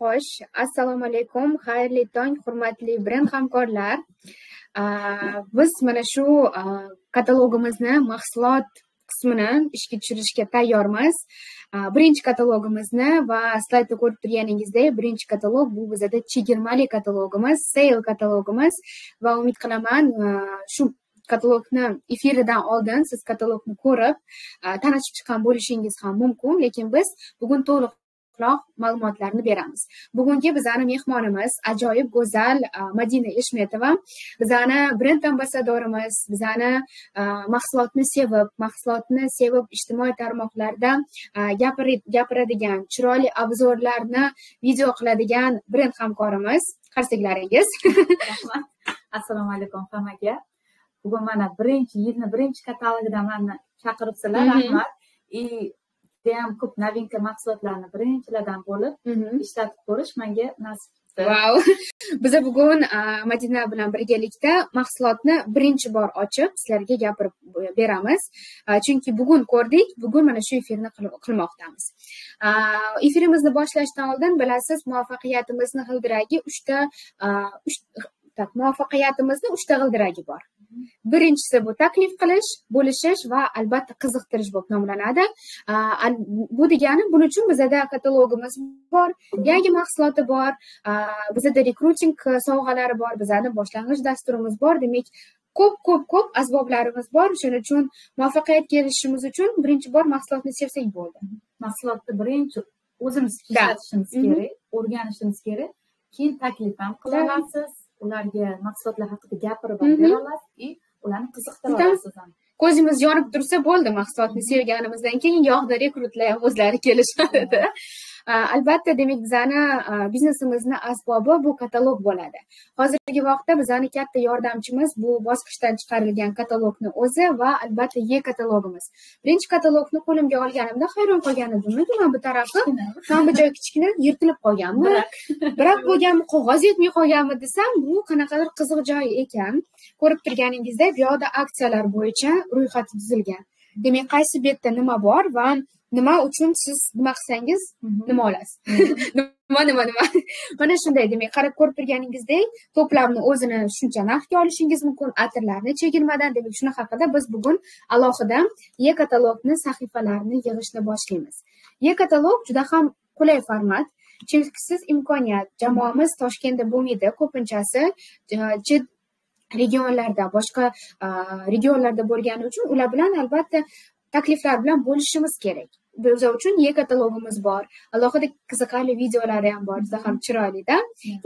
Xo'sh, assalomu alaykum, xayrli tong, hurmatli brend hamkorlar. Biz mana shu katalogimizni, mahsulot qismini ishga tushirishga tayyormiz. Birinchi katalogimizni va slaydda ko'rib turganingizdek, birinchi katalog bu bizada chegirmali katalogimiz, sale katalogimiz va umid qilaman shu katalogni efiridan oldin siz katalogni ko'rib tanishib chiqqan bo'lishingiz ham mumkin lekin biz bugun to'liq ko'proq ma'lumotlarni beramiz. Bugungi bizani mehmonimiz ajoyib go'zal madina eshmetova. Bizani brend ambassadorimiz bizani mahsulotni sevib mahsulotni sevib ijtimoiy tarmoqlarda gapiradigan chiroyli obzorlarni video qiladigan brend hamkorimiz qarsaklaringiz. Rahmat. Assalomu alaykum hammaga. Bugun mana birinchi yilni birinchi katalogida mani chaqiribsizlar. Rahmat. И judayam ko'p novinka mahsulotlarni birinchilardan bo'lib ishlatib ko'rish manga nasib vau biza bugun madina bilan birgalikda mahsulotni birinchi bor ochib sizlarga gapirib beramiz. Chunki bugun ko'rdik bugun mana shu efirni qilmoqdamiz. Efirimizni boshlashdan oldin bilasiz muvaffaqiyatimizni g'ildiragi uchta muvaffaqiyatimizni uchta g'ildiragi bor birinchisi bu taklif qilish bo'lishish va albatta qiziqtirish bo'lib nomlanadi. Bu degani buning uchun bizada katalogimiz bor yangi mahsuloti bor bizada rekruting sovg'alari bor bizani boshlang'ich dasturimiz bor. Demak ko'p ko'p ko'p asboblarimiz bor. Shuning uchun muvaffaqiyatga erishishimiz uchun birinchi bor mahsulotni sevsak bo'ldi. Mahsulotni birinchi o'zimiz ishlatishimiz kerak o'rganishimiz kerak. Keyin taklif ham qila olasiz ularga mahsulotlar haqida gapirib ham bera olasiz и ularni qiziqtira olasiz ham ko'zingiz yonib tursa bo'ldi mahsulotni sevganimizdan keyin rekrutlar ham o'zlari kelishadida albatta demak bizani biznesimizni asbobi bu katalog bo'ladi. Hozirgi vaqtda bizani katta yordamchimiz bu bosqichdan chiqarilgan katalogni o'zi va albatta e katalogimiz birinchi katalogni qo'limga olganimda hayron qolgan edim mana bu tarafi mana bu joyi kichkina yirtilib qolganmi? Biroq. Bo'lganmi qog'oz yetmay qolganmi desam bu qanaqadir qiziq joyi ekan. Ko'rib turganingizdek bu yoqda aksiyalar bo'yicha ro'yxati tuzilgan. Demak qaysi betda nima bor va nima uchun siz nima qilsangiz nima olasiz? Nima nima nima? Mana shunday demak qarab ko'rib turganingizdek to'plamni o'zini shuncha narxga olishingiz mumkin atirlarni chegirmadan demak shuni haqida biz bugun alohida e katalogni sahifalarini yig'ishni boshlaymiz. E katalog juda ham qulay format. Cheksiz imkoniyat jamoamiz toshkentda bo'lmaydi ko'pinchasi chet regionlarda boshqa regionlarda bo'lgani uchun ular bilan albatta takliflar bilan bo'lishishimiz kerak o'zi uchun e katalogimiz bor alohida qiziqarli videolari ham bor juda ham chiroylida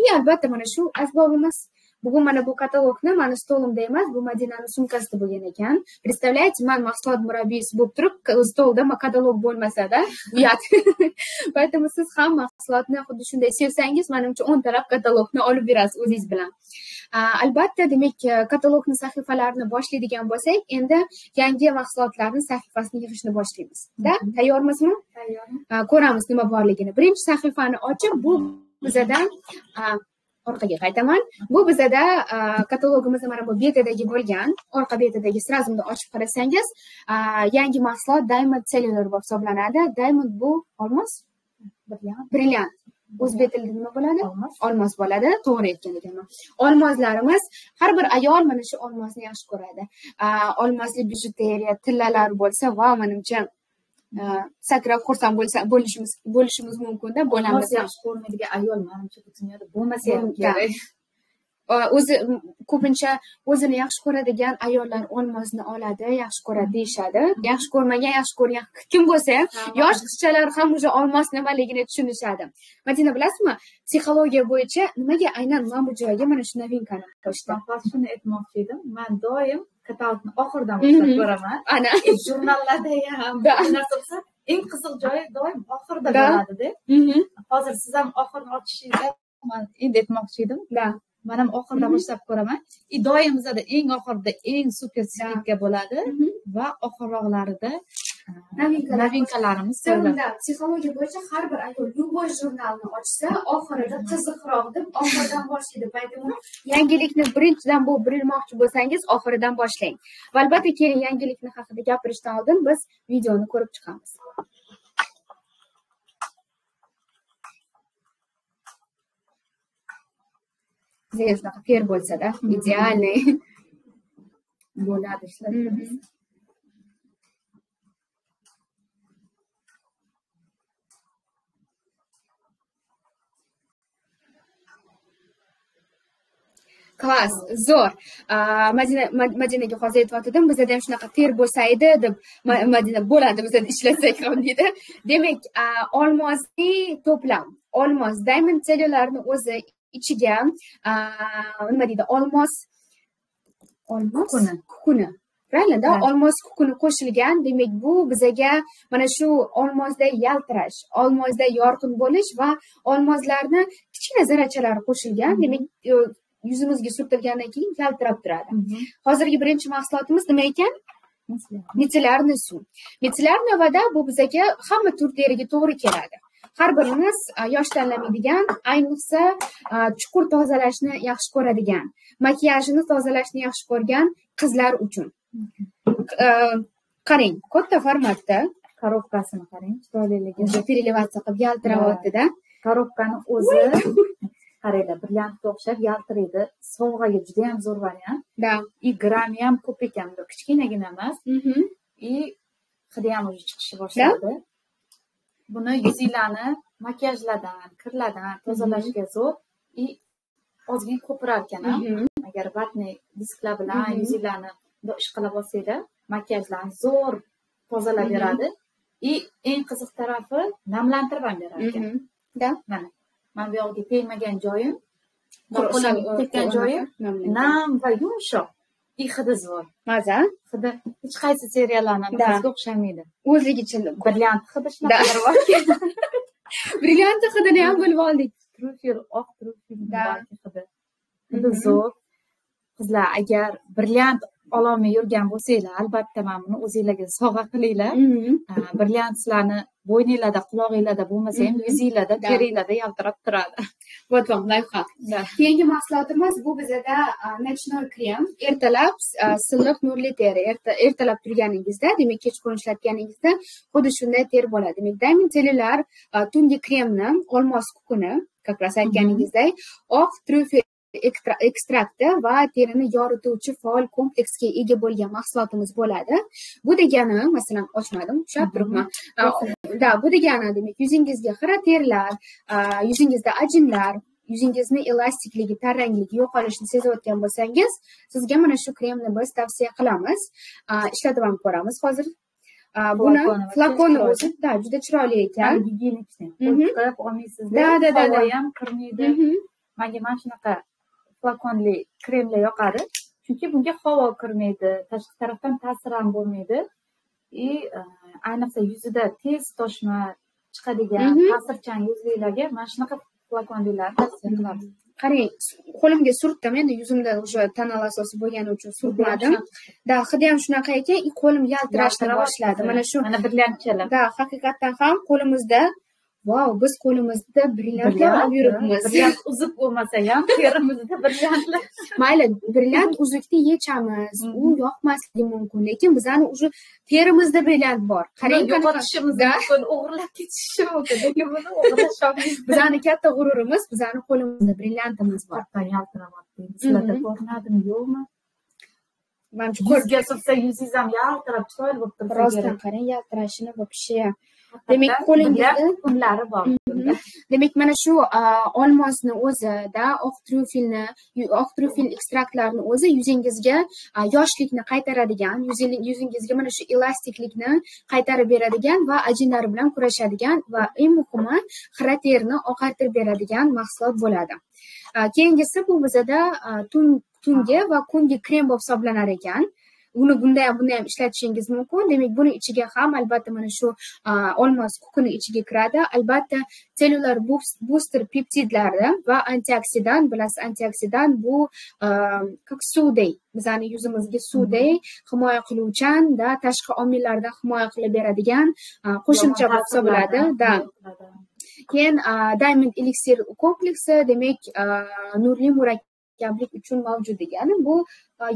и albatta mana shu asbobimiz bugun mana bu katalogni mani stolimda emas bu madinani sumkasida bo'lgan ekan. Представляете man mahsulot murabbiysi bo'lib turib stolda katalog bo'lmasada uyat поэтому siz ham mahsulotni xuddi shunday sevsangiz manimcha o'ntalab katalogni olib berasiz o'zingiz bilan. Albatta demak katalogni sahifalarini boshlaydigan bo'lsak endi yangi mahsulotlarni sahifasini yig'ishni boshlaymiz. Da tayyormizmi tayyor ko'ramiz nima borligini. Birinchi sahifani ochib bu bizadan orqaga qaytaman. Bu bizada katalogimizni mana bu betidagi bo'lgan orqa betidagi сразу ochib qarasangiz yangi mahsulot diamond cellular bo'lib hisoblanadi. Diamond bu olmos? Brilliant. O'zbek tilida nima bo'ladi? Olmos. Bo'ladi. To'g'ri aytgan ekanman olmoslarimiz har bir ayol mana shu olmosni yaxshi ko'radi. Olmosli bijuteriya tillalar bo'lsa vau manimcha sakrab xursand bo'lishimiz bo'lishimiz mumkinda bo'lamiz yaxshi ko'rmaydigan ayol manimcha bu dunyoda bo'lmasa ham kerak o'zi ko'pincha o'zini yaxshi ko'radigan ayollar olmosni oladi yaxshi ko'radi deyishadi. Yaxshi ko'rmagan yaxshi ko'rgan kim bo'lsa ham yosh qizchalar ham уже olmos nimaligini tushunishadi. Madina bilasizmi? Psixologiya bo'yicha nimaga aynan mana bu joyga mana shu novinkani qo'shdi? Hozir shuni aytmoqchi edim. Man doim katalogni oxiridan boshlab ko'raman. Ana. Jurnallarda ham narsa bo'lsa eng qiziq joyi doim oxirida bo'ladida. Hozir siz ham oxirini ochishingizda man endi aytmoqchi edim man ham oxiridan boshlab ko'raman. И doim bizada eng oxirida eng super skidka bo'ladi va oxirroqlarida novinkalarimiz psixologiya bo'yicha har bir ayol любой jurnalni ochsa oxirida qiziqroq deb oxiridan boshlaydi. Поэтому yangilikni birinchidan bu bilmoqchi bo'lsangiz oxiridan boshlang. Va albatta keling yangilikni haqida gapirishdan oldin biz videoni ko'rib chiqamiz bizga shunaqa ter bo'lsada идеальный bo'ladi ishlatamiz klass zo'r madina madinaga hozir aytyotgandim bizada ham shunaqa ter bo'lsa edi deb madina bo'ladi bizada ishlasak ham deydi demak olmosli to'plam olmos diamond sellularni o'zi ichiga nima deydi olmos olmos? Kukuni. Правильно olmos kukuni qo'shilgan demak bu bizaga mana shu olmosda yaltirash olmosda yorqin bo'lish va olmoslarni kichkina zarrachalari qo'shilgan demak yuzimizga surtilgandan keyin yaltirab turadi. Hozirgi birinchi mahsulotimiz nima ekan? Mitsillarni suv. Mitsillarni vada bu bizaga hamma tur teriga to'g'ri keladi har birimiz yosh tanlamaydigan ayniqsa chuqur tozalashni yaxshi ko'radigan makiyajini tozalashni yaxshi ko'rgan qizlar uchun. Qarang katta formatda korobkasini qarang chiroyliligi переливаться qilib yaltiryaptida korobkani o'zi qaranglar brilliantga o'xshab yaltiraydi. Sovg'aga juda yam zo'r variant. Да. И grammi ham ko'p ekan kichkinagina emas. И hidi ham уже chiqishni boshladi buni yuzinglarni makiyajlardan kirlardan tozalashga zo'r. И ozgina ko'pirar ekan agar vatniy disklar bilan yuzinglarni ishqalab olsanglar makiyajlarni zo'r tozalab beradi и eng qiziq tarafi namlantirib ham berar ekan mana mana bu yoqda tegmagan joyim tekkan joyim nam va yumshoq и hidi zo'r maza hidi hech qaysi seriallarni hidiga o'xshamaydi o'zligicha brilliant hidi shunaqa brilliant hidini ham bilib oldik trufel oq trufel hidi hidi zo'r qizlar agar brilliant ololmay yurgan bo'lsanglar albatta mana buni o'zinglarga sovg'a qilinglar. Brilliant sizlarni bo'yninglarda qulog'inglarda bo'lmasa ham yuzinglarda teringlarda yaltirab turadi. Вот вам layfhak keyingi mahsulotimiz bu bizada ночной krem ertalab silliq nurli teri. Ertalab turganingizda demak kechqurun ishlatganingizda xuddi shunday ter bo'ladi. Demak diamond sellyular tungi kremni olmos kukuni как раз aytganingizdek oq tryufel ekstrakti va terini yorituvchi faol kompleksga ega bo'lgan mahsulotimiz bo'ladi. Bu degani masalan ochmadim ushlab turibman. Да bu degani demak yuzingizga xira terlar yuzingizda ajinlar yuzingizni elastikligi tarrangligi yo'qolishini sezayotgan bo'lsangiz sizga mana shu kremni biz tavsiya qilamiz. Ishlatib ham ko'ramiz hozir. Buni flakoni o'zi да juda chiroyli ekan. Olmaysizda да да да ham kirmaydi manga mana shunaqa flakonli kremlar yoqadi. Chunki bunga havo kirmaydi tashqi tarafdan ta'sir ham bo'lmaydi. И ayniqsa yuzida tez toshma chiqadigan ta'sirchan yuzlilarga mana shunaqa flakonlilarni tavsiya qilamiz qarang qo'limga surtdim endi yuzimda уже tonal asosi bo'lgani uchun surtmadim. Да hidi ham shunaqa ekan и qo'lim yaltirashni boshladi mana shu mana brilliantchalar да haqiqatdan ham qo'limizda vau biz qo'limizda brilliantlar olib yuribmiz brilliant uzuk bo'lmasa ham terimizda brilliantlar mayli brilliant uzukni yechamiz u yoqmasligi mumkin lekin bizani уже terimizda brilliant bor qarang yo'qotishimiz mumkin o'g'irlab ketishi mumkin lekin buni o'g'irlasholmaymiz bizani katta g'ururimiz bizani qo'limizda brilliantimiz bor sizlarda ko'rinadimi yo'qmi manimcha yuzga sursa yuzingiz ham yaltirab chiroyli bo'lib tursa rostdan qarang yaltirashini вообще demak qo'lingizda kunlari bor. Demak mana shu olmosni o'zida oq tryufelni oq tryufel ekstraktlarini o'zi yuzingizga yoshlikni qaytaradigan yuzingizga mana shu elastiklikni qaytarib beradigan va ajinlar bilan kurashadigan va eng muhimi xira terini oqartirib beradigan mahsulot bo'ladi. Keyingisi bu bizada tungi va kungi krem bo'lib hisoblanar ekan uni bunda ham bunda ham ishlatishingiz mumkin. Demak buni ichiga ham albatta mana shu olmos kukuni ichiga kiradi. Albatta sellular booster peptidlari va antioksidant bilasiz antioksidant bu как suvday bizani yuzimizga suvday himoya qiluvchan da tashqi omillardan himoya qilib beradigan qo'shimcha hisoblanadi да keyin diamond elixir kompleksi demak nurli murakkablik uchun mavjud degani bu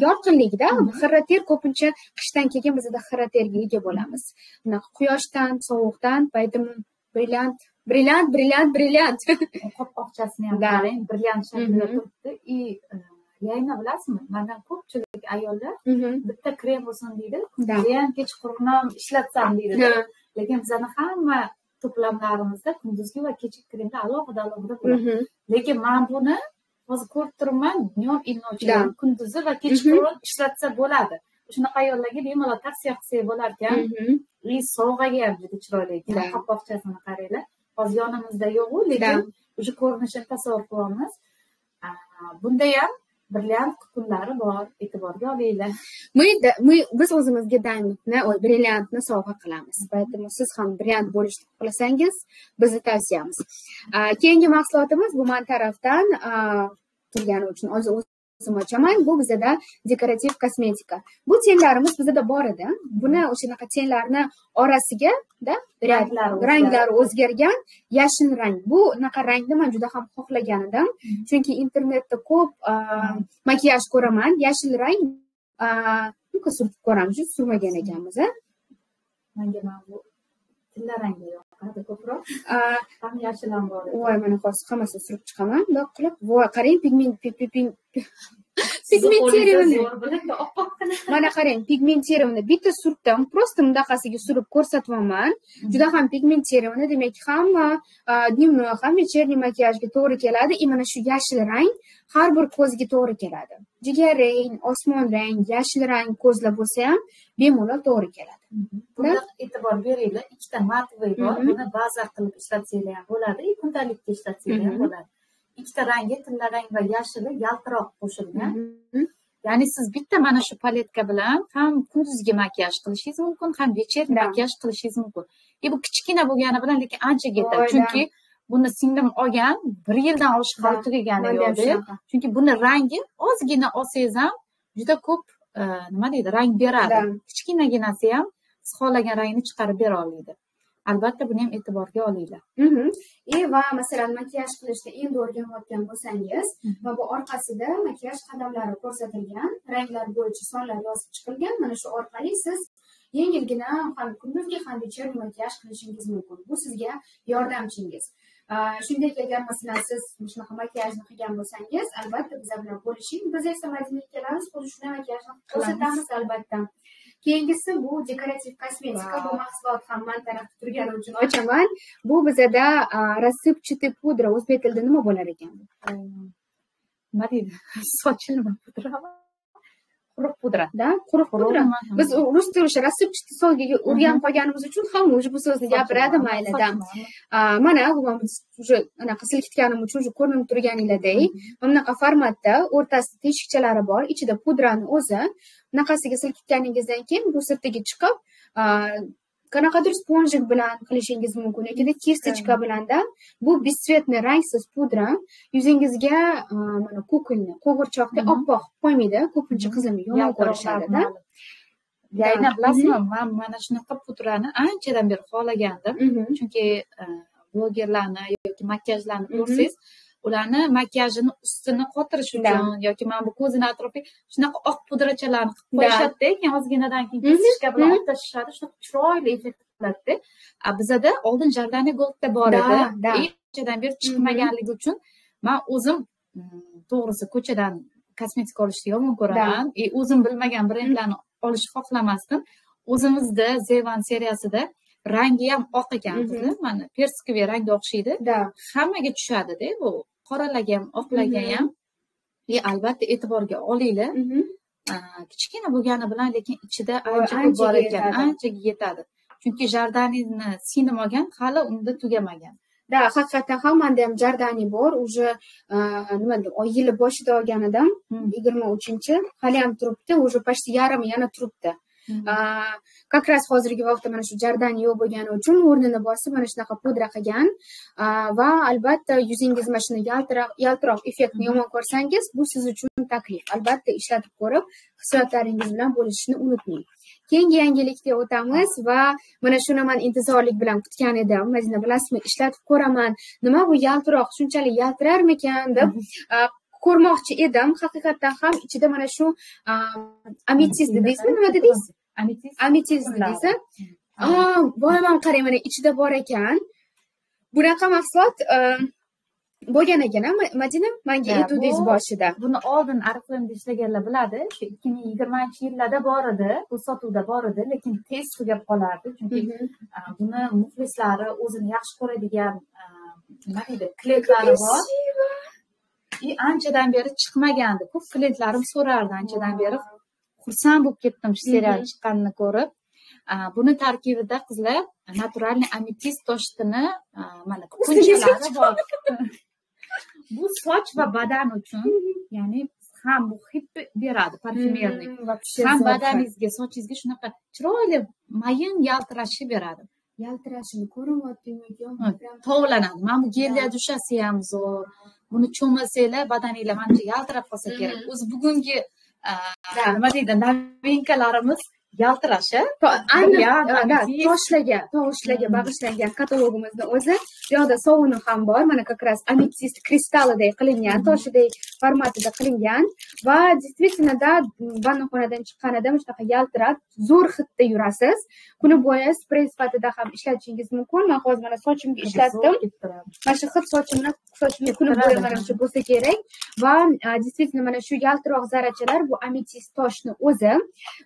yorqinlikda xira ter ko'pincha qishdan keyin bizada xira terga ega bo'lamiz. Bunaqa quyoshdan sovuqdan поэтому brilliant brilliant brilliant brilliant. Qopqoqchasini ham qarang brilliant shaklda turibdi. И yayni bilasizmi? Mandan ko'pchilik ayollar bitta krem bo'lsin deydi. Judayam kechqurun ham ishlatsam deydi. Lekin bizani hamma to'plamlarimizda kunduzgi va kechki kremlar alohida alohida bo'ladi lekin man buni hozir ko'rib turibman dнем и ночью kunduzi va kechqurun ishlatsa bo'ladi. Shunaqa ayollarga bemalol tavsiya qilsak bo'larkan. И sovg'aga ham juda chiroyli ekan. Qopqoqchasini qaranglar. Hozir yonimizda yo'qu lekin уже ko'rinishini tasavvur qilyapmiz bundayam brilliant kukunlari bor e'tiborga olinglar. Мы мы biz o'zimizga diamondni ой brilliantni sovg'a qilamiz поэтому siz ham brilliant bo'lishni xohlasangiz bizni tavsiyamiz keyingi mahsulotimiz bu man tarafdan turgani uchun o'zi o'zim ochaman bu bizada dekorativ kosmetika bu tenlarimiz bizada bor edi buni o'shanaqa tenlarni orasiga da ranglari o'zgargan yashil rang bu unaqa rangni man juda ham xohlagan edim chunki internetda ko'p makiyaj ko'raman yashil rang surtib ko'ramiz surmagan ekanmiz manga bu tilla rangga yoqadi ko'proq. Ham yashil ham bor voy mana hozir hammasini surib chiqaman. Bundoq qilib voy qarang pigment pigmenteriumni mana qarang pigmenteriumni bitta surtdim просто bunaqasiga surib ko'rsatyapman juda ham pigmenteriumni demak hamma дневной ham вечерний makiyajga to'g'ri keladi. И mana shu yashil rang har bir ko'zga to'g'ri keladi. Jigarrang osmon rang yashil rang ko'zlar bo'lsa ham bemalol to'g'ri keladi bunda e'tibor beringlar ikkita matовый bor buni baza qilib ishlatsanglar ham bo'ladi и kundalikka ishlatsanglar ham bo'ladi. Ikkita rangi tilla rang va yashili yaltiroq qo'shilgan. Ya'ni siz bitta mana shu paletka bilan ham kunduzgi makiyaj qilishingiz mumkin ham вечерний makiyaj qilishingiz mumkin. И bu kichkina bo'lgani bilan lekin ancha ketadi chunki buni singlim olgan bir yildan oshiq hali tugagani yo'q chunki buni rangi ozgina olsangiz ham juda ko'p nima deydi rang beradi. Kichkinaginasi ham siz xohlagan rangni chiqarib bera oladi albatta buni ham e'tiborga olinglar. И va masalan makiyaj qilishni endi o'rganayotgan bo'lsangiz va bu orqasida makiyaj qadamlari ko'rsatilgan ranglar bo'yicha sonlar yozib chiqilgan. Mana shu orqali siz yengilgina ham kunduzgi ham вечерний makiyaj qilishingiz mumkin. Bu sizga yordamchingiz. Shuningdek agar masalan siz shunaqa makiyajni qilgan bo'lsangiz albatta biza bilan bo'lishing. Biz esa madina kelamiz xuddi shunday makiyajni ko'rsatamiz albatta keyingisi bu dekorativ kosmetika bu mahsulot ham man tarafda turgani uchun ochaman bu bizada рассыпчатый pudra o'zbek tilida nima bo'lar ekan nima deydi sochilma pudra quruq pudra да quruq pudra biz rus tili o'sha рассыпчатый solga o'rganib qolganimiz uchun hamma уже bu so'zni gapiradi mayli да mana уже anaqa silkitganim uchun уже ko'rinib turganinglardek mana bunaqa formatda o'rtasida teshikchalari bor ichida pudrani o'zi bunaqasiga silkitganingizdan keyin bu sirtiga chiqib qanaqadir sponjik bilan qilishingiz mumkin yokida kistочка bilanda bu бесцветный rangsiz pudra yuzingizga mana ko'kinni qo'g'irchoqda oppoq qilib qo'ymaydi ko'pincha qizim yomon ko'rishadida. yayna bilasizmi man mana shunaqa pudrani anchadan beri xohlagandim. Chunki blogerlarni yoki makiyajlarni ko'rsangiz ularni makiyajini ustini qotirish uchun yoki mana bu ko'zini atrofiga shunaqa oq pudrachalarni qilib qo'yishadida keyin ozginadan keyin kisishka bilan olib tashlashadi shunaqa chiroyli effekt qiladida. Bizada oldin jardani goldda bor edi. anchadan beri chiqmaganligi uchun man o'zim to'g'risi ko'chadan kosmetika olishni yomon ko'raman. И o'zim bilmagan brendlarni olishni xohlamasdim. O'zimizda zevan seriyasida rangi ham oq ekan mana persikovый rangga o'xshaydi. Hammaga tushadida bu qoralarga ham и albatta e'tiborga olinglar. Kichkina bo'lgani bilan lekin ichida ancha ko'p bor ekan anchaga yetadi. Chunki jardanini singlim olgan hali unda tugamagan. Да haqiqatdan ham manda ham jardani bor. Уже nima yili boshida olgan edim. Yigirma uchinchi haliyam turibdi уже почти yarmi yana turibdi как раз hozirgi vaqtda mana shu jardani yo'q bo'lgani uchun o'rnini bosib mana shunaqa pudra qilgan va albatta yuzingiz mana shunday yaltiroq effektni yomon ko'rsangiz bu siz uchun taklif albatta ishlatib ko'rib hissiyotlaringiz bilan bo'lishishni unutmang keyingi yangilikka o'tamiz va mana shuni man intizorlik bilan kutgan edim madina bilasizmi ishlatib ko'raman nima bu yaltiroq shunchalik yaltirarmikan deb ko'rmoqchi edim. Haqiqatdan ham ichida mana shu ametist deysizmi? Nima dedingiz? Ametist. Ametist deysiz voy man qarang mana ichida bor ekan. Bunaqa mahsulot bo'lgan ekan madina manga aytuvdingiz boshida. buni oldin arifmda ishlaganlar biladi. Shu ikki ming yigirmanchi yillarda bor edi. Bu sotuvda bor edi lekin tez tugab qolardi. Chunki buni muxlislari o'zini yaxshi ko'radigan nima deydi klientlari bor и anchadan beri chiqmagandi. Ko'p klientlarim so'rardi anchadan beri. Xursand bo'lib ketdim shu serial chiqqanini ko'rib. Buni tarkibida qizlar naturalniy ametist toshtini mana kukunchalari bor. bu soch va badan uchun ya'ni ham bu hid beradi parfyumerniy ham badaningizga sochingizga shunaqa chiroyli mayin yaltirashni beradi. Yaltirashini ko'ryaptimi tovlanadi. Mana bu gelya dushasi ham zo'r buni cho'milsanglar badaninglar manimcha yaltirab qolsa kerak. O'zi bugungi nima deydi novinkalarimiz yaltirashi. Toshlarga tovushlarga bag'ishlangan katalogimizni o'zi bu yoqda sovuni ham bor. Mana как раз ametist kristalliday qilingan toshiday formatida qilingan va действительно да vannaxonadan chiqqanida shunaqa yaltirab zo'r hidda yurasiz. Kuni bo'yi sprey sifatida ham ishlatishingiz mumkin. Man hozir mana sochimga ishlatdim. mana shu hid sochimni sochimga kuni bo'yi mana shu bo'lsa kerak. Va действительно mana shu yaltiroq zarrachalar bu ametist toshni o'zi.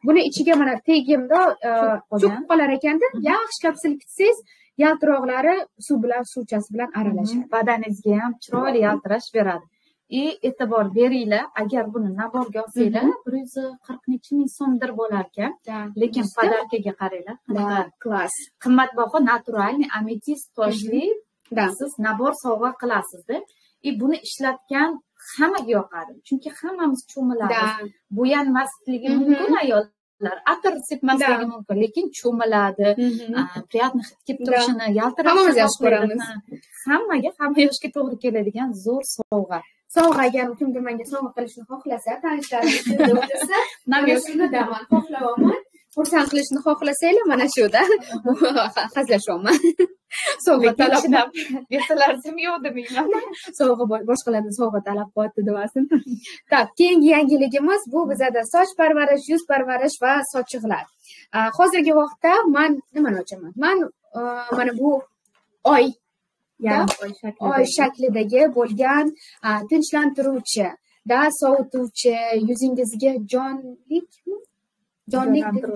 Buni ichiga mana tegimda cho'kib qolar ekanda yaxshilab silkitsangiz yaltiroqlari suv bilan suvchasi bilan aralashadi. Badaningizga ham chiroyli yaltirash beradi. И e'tibor beringlar agar buni naborga olsanglar bir yuz qirq nechi ming so'mdir bo'lar ekan. Lekin podarkaga qaranglar klass. Qimmatbaho naturalniy ametist toshli siz nabor sovg'a qilasizda и buni ishlatgan hammaga yoqadi. Chunki hammamiz cho'milamiz bo'yanmasligi mumkin ayol atir sepmasligi mumkin lekin cho'miladi приятный hid kelib turishini yaltirab hammamiz yaxshi ko'ramiz. hammaga hamma yoshga to'g'ri keladigan zo'r sovg'a. Sovg'a agar kimdir menga sovg'a qilishni xohlasa tanishlarim o'tirsa shunidaman xohlayapman xursand qilishni xohlasanglar mana shuda. Hazilashyapman sovg'a talab bersalar desam yo'q demayman. Sovg'a boshqalardan sovg'a talab qilyapti demasin так keyingi yangiligimiz bu bizada soch parvarish yuz parvarish va sochiqlar. Hozirgi vaqtda man nimani ochaman? Man mana bu oy oy shaklidagi. bo'lgan tinchlantiruvchi da sovutuvchi yuzingizga jonlikmi jonlik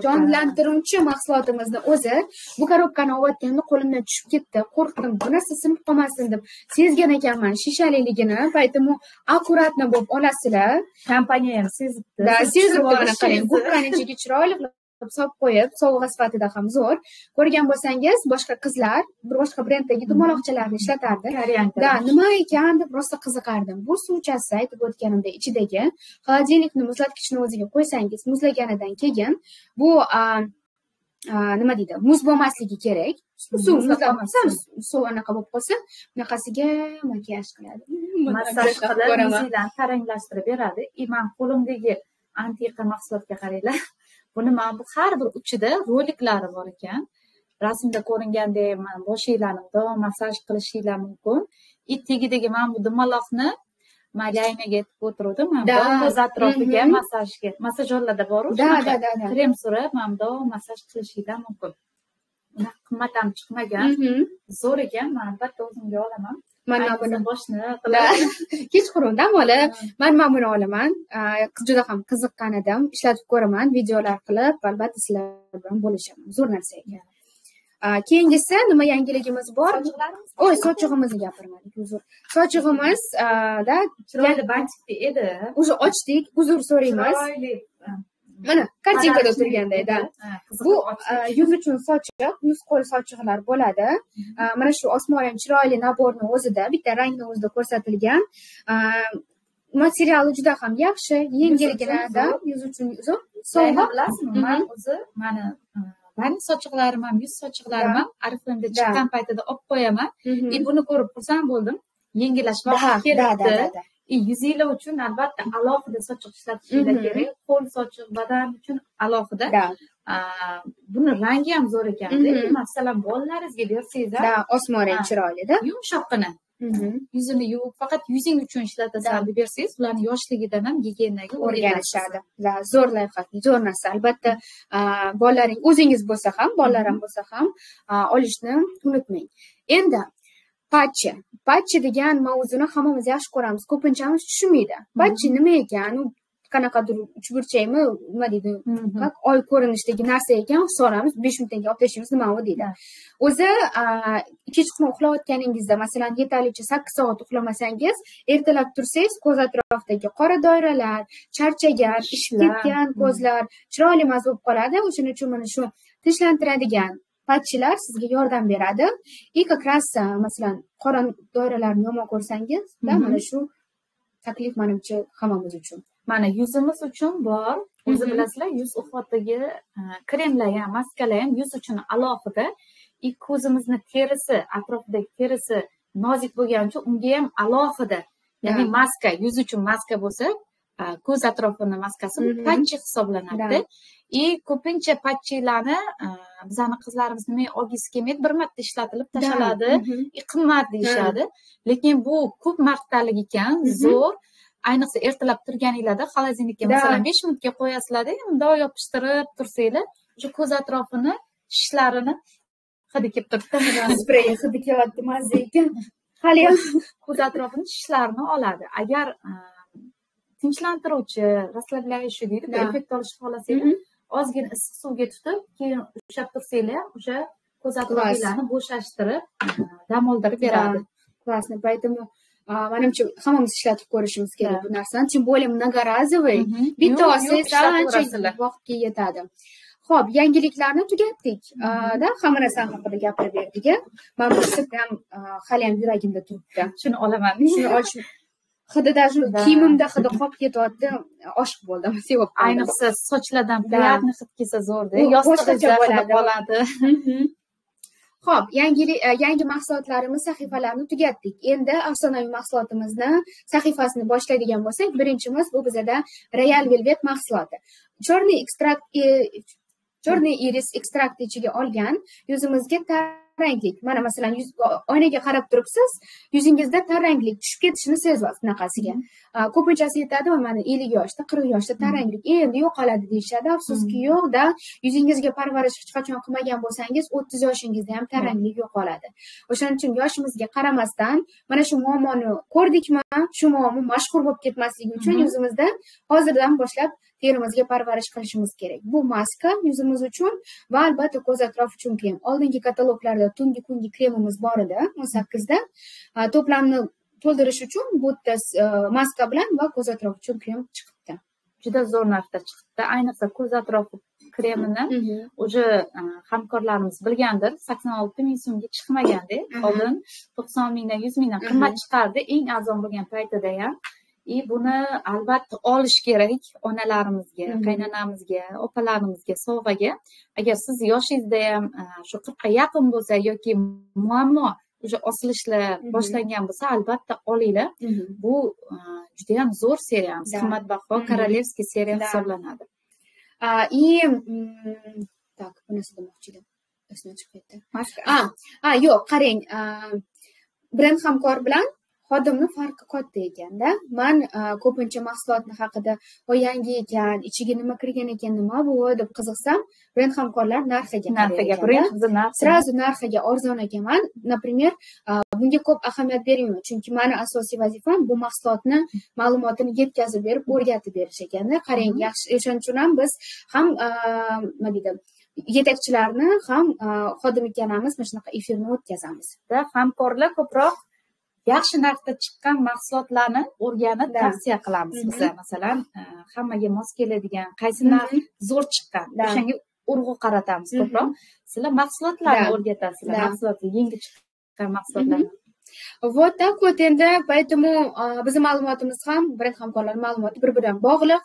jonlantiruvchi mahsulotimizni o'zi bu korobkani olayotganda qo'limdan tushib ketdi. Qo'rqdim. Bu narsa sinib qolmasin deb sezgan ekanman. Shishaliligini поэтому аккуратно bo'lib olasizlar. Kompaniya ham sezibdi да sezibdi mana qarang. gubkani ichiga chiroyli solib qo'yib sovg'a sifatida ham zo'r. Ko'rgan bo'lsangiz boshqa qizlar bir boshqa brenddagi dumaloqchalarni ishlatardi. Да nima ekan deb rosa qiziqardim. Bu suvchasi aytib o'tganimdek ichidagi холодильникni muzlatgichni o'ziga qo'ysangiz muzlaganidan keyin bu nima deydi muz bo'lmasligi kerak. Suv suv anaqa bo'lib qolsa bunaqasiga makiyaj qiladi. Massaj qilib taranglashtirib beradi. И man qo'limdagi antiqa mahsulotga qaranglar buni mana bu har bir uchida roliklari bor ekan. Rasmda ko'ringandek mana boshinglarni doim massaj qilishinglar mumkin. И tagidagi mana bu dumaloqni malaynaga aytib o'tiruvdim. Ko'z atrofiga massajga massajyorlarda boru. Krem surib mana doim massaj qilishinglar mumkin. Unaqa qimmat ham chiqmagan. Zo'r ekan man albatta o'zimga olaman man mana buni boshni kechqurun dam olib man mana buni olaman juda ham qiziqqan edim. Ishlatib ko'raman videolar qilib albatta sizlar bilan bo'lishaman zo'r narsa ekan keyingisi nima yangiligimiz bor? Oy sochig'imizni gapirmadik uzr sochig'imizda chiroyli bantikda edi. Уже ochdik. Uzr so'raymiz mana kartinkada o'tirgandayda bu yuz uchun sochiq yuz qo'l sochiqlar bo'ladi. Mana shu osmon chiroyli naborni o'zida bitta rangni o'zida ko'rsatilgan materiali juda ham yaxshi yengilginada yuz uchun sovg'a bilasizmi man o'zi mani mani sochiqlarim ham yuz sochiqlarim ham arifmda chiqqan paytida olib qo'yaman. И buni ko'rib xursand bo'ldim. Yengillashmoqchi kelibdi yuzinglar uchun albatta alohida sochiq ishlatishinglar kerak. Qo'l sochiq badan uchun alohida. Buni rangi ham zo'r ekanda masalan bolalaringizga bersangizlar osmon rang chiroylida yumshoqqina. Yuzini yuvib faqat yuzing uchun ishlatasan deb bersangiz ularni yoshligidan ham gigiyenaga o'rganishadi. zo'r layfa zo'r narsa. Albatta bolalaring o'zingiz bo'lsa ham bolalar ham bo'lsa ham olishni unutmang. Endi patchi patchi degan mavzuni hammamiz yaxshi ko'ramiz. Ko'pinchamiz tushunmaydi. Patchi nima ekan u qanaqadir uchburchakmi nima deydi? Как oy ko'rinishidagi narsa ekan solamiz besh minutdan keyin olib tashlaymiz nima u deydi. O'zi kechqurun uxlayotganingizda masalan yetarlicha sakkiz soat uxlamasangiz ertalab tursangiz ko'z atrofidagi qora doiralar charchagan ishib ketgan ko'zlar chiroyli emas bo'lib qoladi. O'shaning uchun mana shu tinchlantiradigan patchilar sizga yordam beradi. И как раз masalan qora doiralarni yomon ko'rsangiz mana shu taklif manimcha hammamiz uchun. Mana yuzimiz uchun bor. O'zi bilasizlar yuz uhotdagi kremlar ham maskalar ham yuz uchun alohida. И ko'zimizni terisi atrofidagi terisi nozik bo'lgani uchun unga ham alohida ya'ni maska yuz uchun maska bo'lsa ko'z atrofini maskasi patchi hisoblanadida и ko'pincha patchilarni bizani qizlarimiz nima olgisi kelmaydi bir marta ishlatilib tashladi qimmat deyishadi. Lekin bu ko'p martalik ekan zo'r. Ayniqsa ertalab turganinglarda xolodilnikka masalan besh minutga qo'yasizlarda mundoq yopishtirib tursanglar o'sha ko'z atrofini tishlarini hidi kelib turibdi. Sprey hidi kelyapti mazza ekan. Haliyam ko'z atrofini tishlarini oladi. Agar tinchlantiruvchi расслабляющий deydi. Effekt olishni xohlasanglar ozgina issiq suvga tutib keyin ushlab tursanglar o'sha ko'z atrofinglarni bo'shashtirib dam oldirib beradi. Классно. Поэтому manimcha hammamiz ishlatib ko'rishimiz kerak bu narsani. Тем более многоразовый. Bitta olsangiz ancha vaqtga yetadi. Ho'p yangiliklarni tugatdik. Da hamma narsani haqida gapirib berdik man bu ham haliyam yuragimda turibdi. Shuni olaman. Shuni olish hidi даже kiyimimda hidi qolib ketyapti oshiq bo'ldim sevib ayniqsa sochlardan приятный hid kelsa zo'rda yostiqda qoladi. Ho'p yangi e, yangi mahsulotlarimiz sahifalarini tugatdik. Endi afsonaviy mahsulotimizni sahifasini boshlaydigan bo'lsak birinchimiz bu bizada royal velvet mahsuloti. Черный ekstrakt черный iris ekstrakti ichiga olgan yuzimizga taranglik mana masalan oynaga qarab turibsiz yuzingizda taranglik tushib ketishini sezyapsiz bunaqasiga. Ko'pinchasi aytadi mana ellik yoshda qirq yoshda taranglik endi yo'qoladi deyishadi. Afsuski yo'qda yuzingizga parvarish hech qachon qilmagan bo'lsangiz o'ttiz yoshingizda ham taranglik yo'qoladi. O'shaning uchun yoshimizga qaramasdan mana shu muammoni ko'rdikmi shu muammo mashhur bo'lib ketmasligi uchun yuzimizda hozirdan boshlab terimizga parvarish qilishimiz kerak. Bu maska yuzimiz uchun va albatta ko'z atrofi uchun krem oldingi kataloglarda tungi kungi kremimiz bor edi o'n sakkizda. To'plamni to'ldirish uchun bu yerda maska bilan va ko'z atrofi uchun krem chiqibdi. Juda zo'r narxda chiqibdi. Ayniqsa ko'z atrofi kremini уже hamkorlarimiz bilgandir sakson olti ming so'mga chiqmaganda oldin to'qson mingdan yuz mingdan qimmat chiqardi. Eng arzon bo'lgan paytida ham и buni albatta olish kerak onalarimizga qaynonamizga opalarimizga sovg'aga. Agar siz yoshingizda ham shu qirqqa yaqin bo'lsa yoki muammo уже osilishlar boshlangan bo'lsa albatta olinglar. Bu judayam zo'r seriyamiz qimmatbaho korolevskiy seriya hisoblanadi. И так bu narsa demoqchi edim esimdan chiqib ketdi a yo'q qarang brend hamkor bilan xodimni farqi katta ekanda man ko'pincha mahsulotni haqida voy yangi ekan ichiga nima kirgan ekan nima bu? deb qiziqsam brend hamkorlar narxiga narxiga сразу narxiga. arzon ekanman. Например bunga ko'p ahamiyat bermayman chunki mani asosiy vazifam bu mahsulotni ma'lumotini yetkazib berib o'rgatib berish ekanda. Qarang yaxshi o'shaning uchun ham biz ham nima deydi yetakchilarni ham xodim ikkalamiz mana shunaqa efirni o'tkazamiz. Hamkorlar ko'proq yaxshi narxda chiqqan mahsulotlarni o'rganib tavsiya qilamiz. Biza masalan e, hammaga mos keladigan qaysi narx zo'r chiqqan o'shanga urg'u qaratamiz ko'proq. Sizlar mahsulotlarni o'rgatasizlar mahsulotni yangi chiqqan mahsulotlarni вот так вот endi поэтому bizni ma'lumotimiz ham brend hamkorlar ma'lumoti bir biridan bog'liq.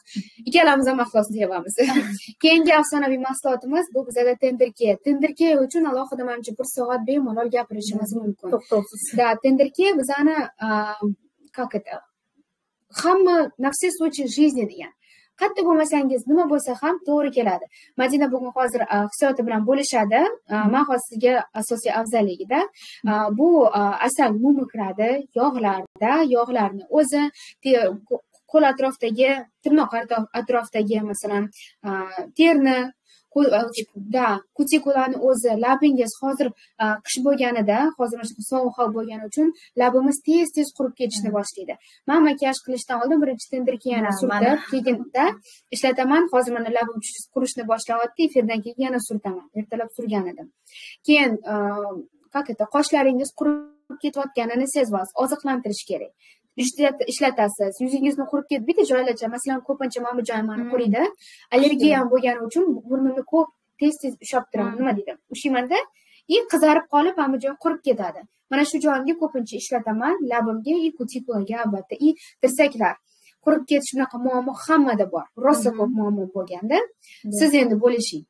Ikkalamiz ham mahsulotni sevamiz keyingi afsonaviy mahsulotimiz bu bizada tenderke tenderke uchun alohida manimcha bir soat bemalol gapirishimiz mumkin. To'xtovsiz да tenderke bizani как это hamma на все случаи жизни degan qayerda bo'lmasangiz nima bo'lsa ham to'g'ri keladi. Madina bugun hozir hissiyoti bilan bo'lishadi. Man hozir sizga asosiy afzalligida bu asal mumiklarni yog'larda yog'larni o'zi qo'l atrofidagi tirnoq atrofidagi masalan terni да kutikulani o'zi labingiz hozir qish bo'lganida hozir mana shunaqa sovuq havo bo'lgani uchun labimiz tez tez qurib ketishni boshlaydi. Man makiyaj qilishdan oldin birinchi tindirka yana surtib keyinda ishlataman. Hozir mana labim qurishni boshlayapti efirdan keyin yana surtaman. Ertalab surgan edim. Keyin как это qoshlaringiz qurib ketayotganini sezasiz oziqlantirish kerak ishlatasiz. Yuzingizni qurib ketib bitta joylarcha masalan ko'pincha mana bu joyim hmm. quriydi. Allergiyam bo'lgani uchun burnimni ko'p tez tez ushlab turaman. Nima deydi? Ushlaymanda и qizarib qolib mana bu joy qurib ketadi. Mana shu joyimga ko'pincha ishlataman. Labimga и kutikulaga albatta. И tirsaklar. Qurib ketish bunaqa muammo hammada bor. Rosa ko'p muammo bo'lganda. Siz endi bo'lishing.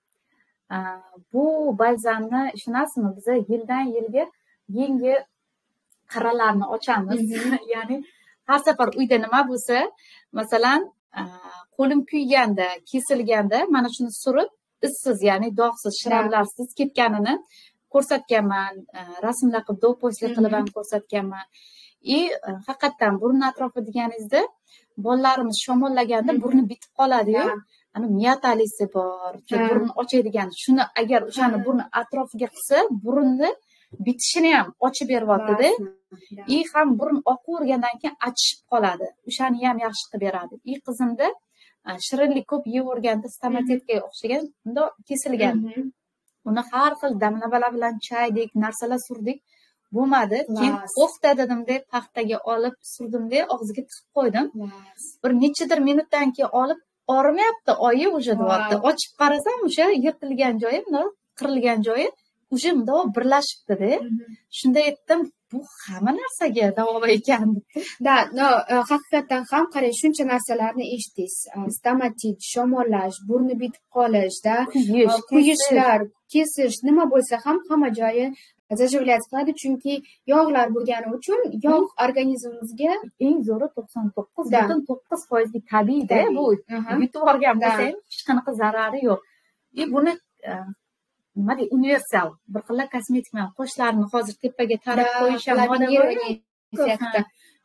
Bu balzamni ishonasizmi biza yildan yilga yangi qirralarni ochamiz. Ya'ni har safar uyda nima bo'lsa masalan qo'lim kuyganda kesilganda mana shuni surib izsiz ya'ni dog'siz shirablarsiz ketganini ko'rsatganman rasmlar qilib do'pposlik qilib ham ko'rsatganman. И haqiqatdan burun atrofi deganingizda bolalarimiz shamollaganda burni bitib qoladiyu. Ani miyatalisi bor burni ochadigan. Shuni agar o'shani burni atrofiga qilsa burunni bitishini ham ochib beryaptida и ham burun oqavergandan keyin achishib qoladi. O'shani ham yaxshi qilib beradi. И qizimda shirinlik ko'p yeyaverganda stomatetkaga o'xshagan bundoq kesilgan. Uni har xil damlamalar bilan chaydik narsalar surdik. Bo'lmadi. Keyin to'xta dedimda paxtaga olib surdimda og'ziga tiqib qo'ydim. Bir nechadir minutdan keyin olib og'rimayapti oyi уже deyapti. Ochib qarasam o'sha yirtilgan joyi bundoq qirilgan joyi уже bundoq birlashibdida. Shunda aytdim bu hamma narsaga davo ekan. да но e, haqiqatdan ham qarang shuncha narsalarni eshitdingiz e, stomatit shamollash burni bitib qolish kuyishlar e, kesish. nima bo'lsa ham hamma joyi zаживлять qiladi chunki yog'lar bo'lgani uchun yog' organizmimizga eng zo'ri to'qson to'qqiz butun to'qqiz foizli tabiiyda bu yutib yuborgan bo'lsang hech qanaqa zarari yo'q. И buni nima deydi universal. Bir xil kosmetik qoshlarni hozir tepaga tarab qo'yish ham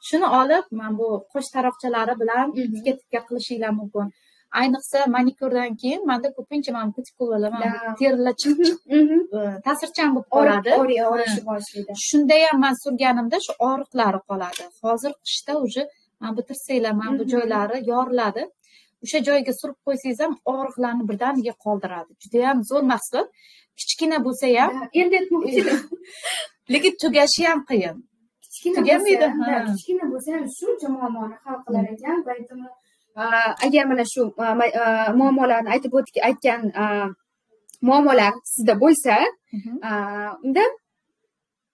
shuni olib mana bu qo'sh taroqchalari bilan tikka tikka qilishinglar mumkin. Ayniqsa manikyurdan keyin manda ko'pincha mana kutikulalar terilar chiqib ta'sirchan bo'lib qoladi. boshlaydi. Shunda ham man surganimda shu og'riqlari qoladi. Hozir qishda уже mana bu tirsaklar mana bu joylari yoriladi. O'sha joyga surib qo'ysangiz ham og'riqlarni birdaniga qoldiradi. Judayam zo'r mahsulot kichkina bo'lsa ham endi lekin tugashi ham qiyin. Tugamaydi kichkina bo'lsa ham shuncha muammoni hal qilar ekan поэтому agar mana shu muammolarni aytib aytgan muammolar sizda bo'lsa unda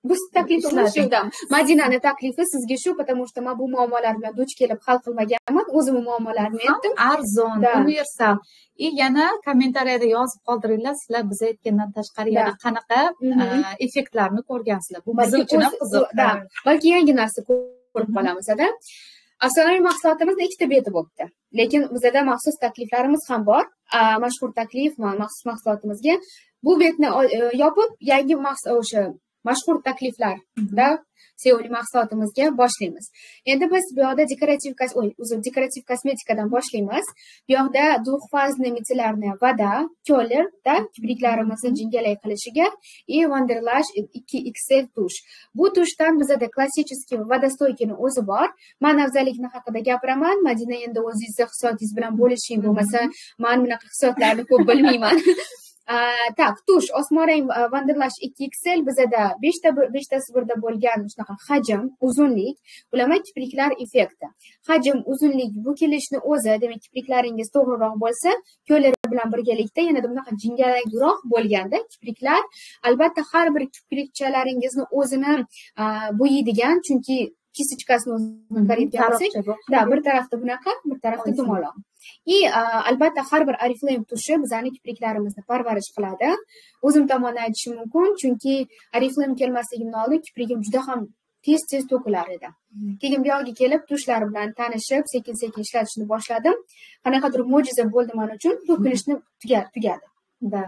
bu taklifimiz shuda madinani taklifi sizga shu потому что man bu muammolar bilan duch kelib hal qilmaganman o'zimni muammolarimni aytdim arzon universal и yana kommentariyada yozib qoldiringlar sizlar biz aytgandan tashqari yana qanaqa effektlarni ko'rgansizlar bu biz uchun ham qiziq balki yangi narsa ko'rib qolamizda afsonaviy mahsulotimizda ikkita beti bo'libdi lekin bizada maxsus takliflarimiz ham bor mashhur taklif maxsus mahsulotimizga bu betni yopib yangi o'sha mashhur takliflarda sevimli mahsulotimizga boshlaymiz. Endi biz bu yoqda dekorativ o'zi dekorativ kosmetikadan boshlaymiz. Bu yoqda двухфазный мицеллярная вода da kipriklarimizni jingalak qilishiga и wanderlash ikki xl tush. Bu tushdan bizada klassический vodostoykini o'zi bor. Man afzallikni haqida gapiraman. Madina endi o'zingizni hissiyotingiz bilan bo'lishing bo'lmasa man bunaqa hissiyotlarni ko'p bilmayman так tush osmorang vandirlash ikki xl bizada beshta beshtasi birda bo'lgan shunaqa hajm uzunlik ulama kipriklar effekti hajm uzunlik bu kelishni o'zi demak kipriklaringiz to'g'riroq bo'lsa ko'ylak bilan birgalikda yanada bunaqa jingalakroq bo'lganda kipriklar albatta har bir kiprikchalaringizni o'zini bo'yaydigan chunki kisichkasini o'zini karitga olsak да. Bir tarafda bunaqa bir tarafda dumaloq и albatta har bir oriflame tushi bizani kipriklarimizni parvarish qiladi o'zim tomonidan aytishim mumkin chunki oriflame kelmasligimdan oldin kiprigim juda ham tez tez to'kilar edi keyin bu yoqqa kelib tushlar bilan tanishib sekin sekin ishlatishni boshladim qanaqadir mo'jiza bo'ldi man uchun to'kilishni tugadi да.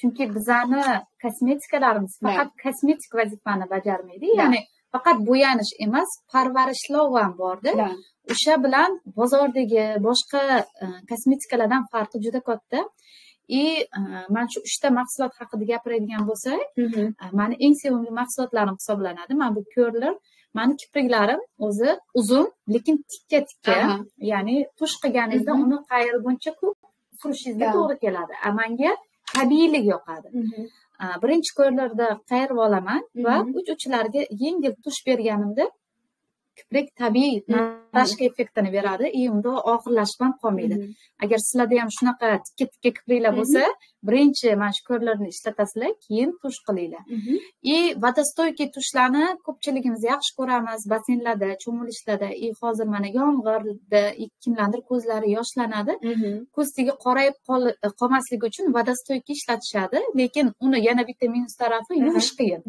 Chunki bizani kosmetikalarimiz faqat kosmetik vazifani bajarmaydi ya'ni faqat bo'yanish emas parvarishlov ham borda. O'sha bilan bozordagi boshqa e, kosmetikalardan farqi juda katta. И mana shu uchta mahsulot haqida gapiradigan bo'lsak mani eng sevimli mahsulotlarim hisoblanadi. Mana bu ko'rlar mani kipriklarim o'zi uzun lekin tikka tikka ya'ni tush qilganingizda uni qayirguncha ko'p surishingizga to'g'ri keladi. A manga tabiiylik yoqadi birinchi ko'rlarda qayirib olaman va uch uchlariga yengil tush berganimda kiprik tabiiy tashqi effektini beradi. И unda og'irlashib ham qolmaydi agar sizlarda ham shunaqa tikka tikka kipriklar bo'lsa birinchi mana shu ko'rlarni ishlatasizlar keyin tush qilinglar. И vodostoykiy tushlarni ko'pchiligimiz yaxshi ko'ramiz basseynlarda cho'milishlarda и hozir mana yomg'irda kimlardir ko'zlari yoshlanadi. Ko'z tegi qorayib qolmasligi uchun vodostoykiy ishlatishadi lekin uni yana bitta minus tarafi yuvish qiyin.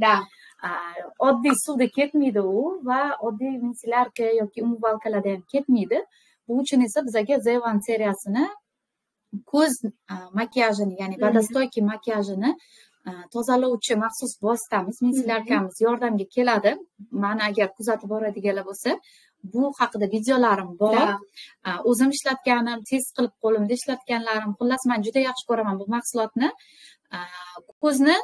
Oddiy suvda ketmaydi u va oddiy vensilyarka yoki umvalkalarda ham ketmaydi. Bu uchun esa bizaga zevan seriyasini ko'z makiyajini ya'ni vodostoykiy makiyajini tozalovchi maxsus vositamiz vensilyarkamiz yordamga keladi. Mani agar kuzatib boradiganlar bo'lsa bu haqida videolarim bor. O'zim ishlatganim test qilib qo'limda ishlatganlarim xullas man juda yaxshi ko'raman bu mahsulotni. Ko'zni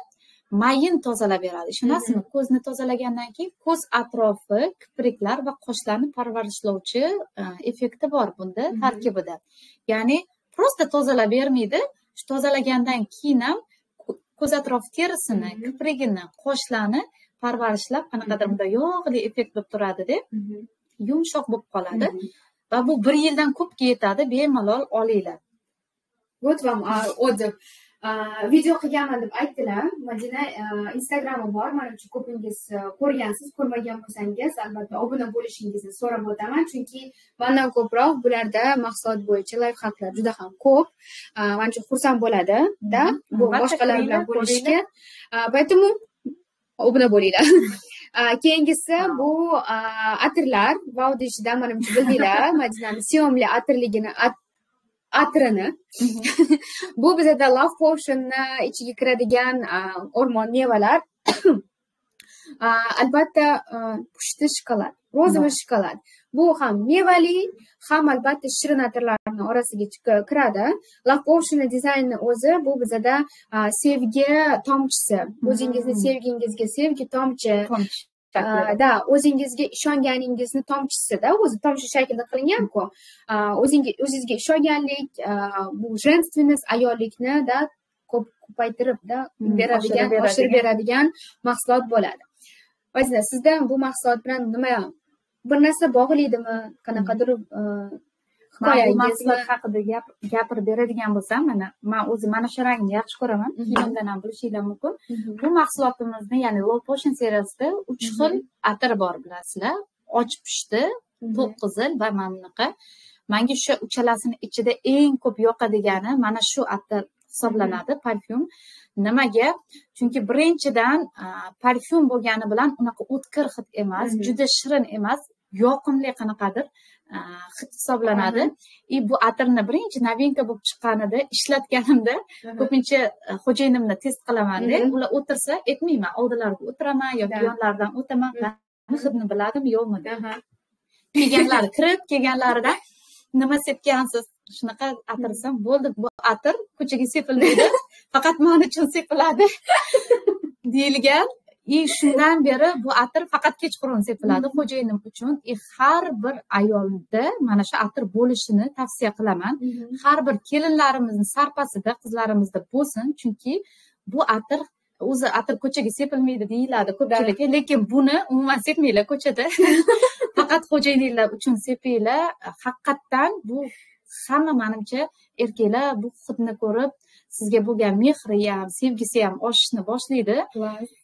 mayin tozalab beradi. Ishonasizmi? Ko'zni tozalagandan keyin ko'z atrofi kipriklar va qoshlarni parvarishlovchi effekti bor bunda tarkibida. Ya'ni просто tozalab bermaydi. Shu tozalagandan keyin ham ko'z atrofi terisini kiprigini qoshlarni parvarishlab qanaqadir bunday yog'li effekt bo'lib turadida yumshoq bo'lib qoladi. Va bu bir yildan ko'pga yetadi bemalol olinglar. Вот вам отзыв video qilganman deb aytdilar madina instagrami bor manimcha ko'pingiz ko'rgansiz ko'rmagan bo'lsangiz albatta obuna bo'lishingizni so'rab o'taman chunki mandan ko'proq bularda mahsulot bo'yicha layf haklar juda ham ko'p manimcha xursand bo'ladida bu boshqalar bilan bo'lishga поэтому obuna bo'linglar keyingisi bu atirlar deyishdan manimcha bildinglar madinani sevimli atirligini atrini bu bizada love potionni ichiga kiradigan o'rmon mevalar albatta pushti shokolad rozовый shokolad bu ham mevali ham albatta shirin atirlarni orasiga kiradi love potionni dizayni o'zi bu bizada sevgi tomchisi o'zingizni sevgingizga sevgi tomchi да o'zingizga ishonganingizni tomchisida o'zi tomchi shaklida qilinganku o'zingizga ishonganlik bu женственность ayolliknida ko'p ko'paytiribda beradigan oshirib beradigan mahsulot bo'ladi mazina sizda bu mahsulot bilan nima bir narsa bog'liydimi qanaqadir hikoyangiz mahsulot haqida gapirib beradigan bo'lsam mana man o'zim mana shu rangni yaxshi ko'raman. Kiyimimdan ham bilishinglar mumkin. Bu mahsulotimizni ya'ni low potion seriyasida uch xil atir bor bilasizlar. Och pushti to'q qizil va mana bunaqa. Manga o'sha uchalasini ichida eng ko'p yoqadigani mana shu atir hisoblanadi parfyum. Nimaga? Chunki birinchidan parfyum bo'lgani bilan unaqa o'tkir hid emas juda shirin emas yoqimli qanaqadir hisoblanadi. И bu atirni birinchi novinka bo'lib chiqqanida ishlatganimda ko'pincha xo'jayinimni test qilamanda ular o'tirsa aytmayman oldilariga o'tiraman yoki yonlaridan o'taman hidni biladimi yo'qmi deb kelganlari kirib kelganlarida nima sepgansiz shunaqa atir desam bo'ldi bu atir ko'chaga sepilmaydi faqat man uchun sepiladi deyilgan и shundan beri bu atir faqat kechqurun sepiladi. Xo'jayinim uchun и har bir ayolda mana shu atir bo'lishini tavsiya qilaman. Har bir kelinlarimizni sarpasida qizlarimizda bo'lsin. Chunki bu atir o'zi atir ko'chaga sepilmaydi deyiladi ko'pchilik. Lekin buni umuman sepmanglar ko'chada. Faqat xo'jayininglar uchun sepinglar. Haqiqatdan bu hamma manimcha erkaklar bu hidni ko'rib sizga bo'lgan mehri ham sevgisi ham oshishni boshlaydi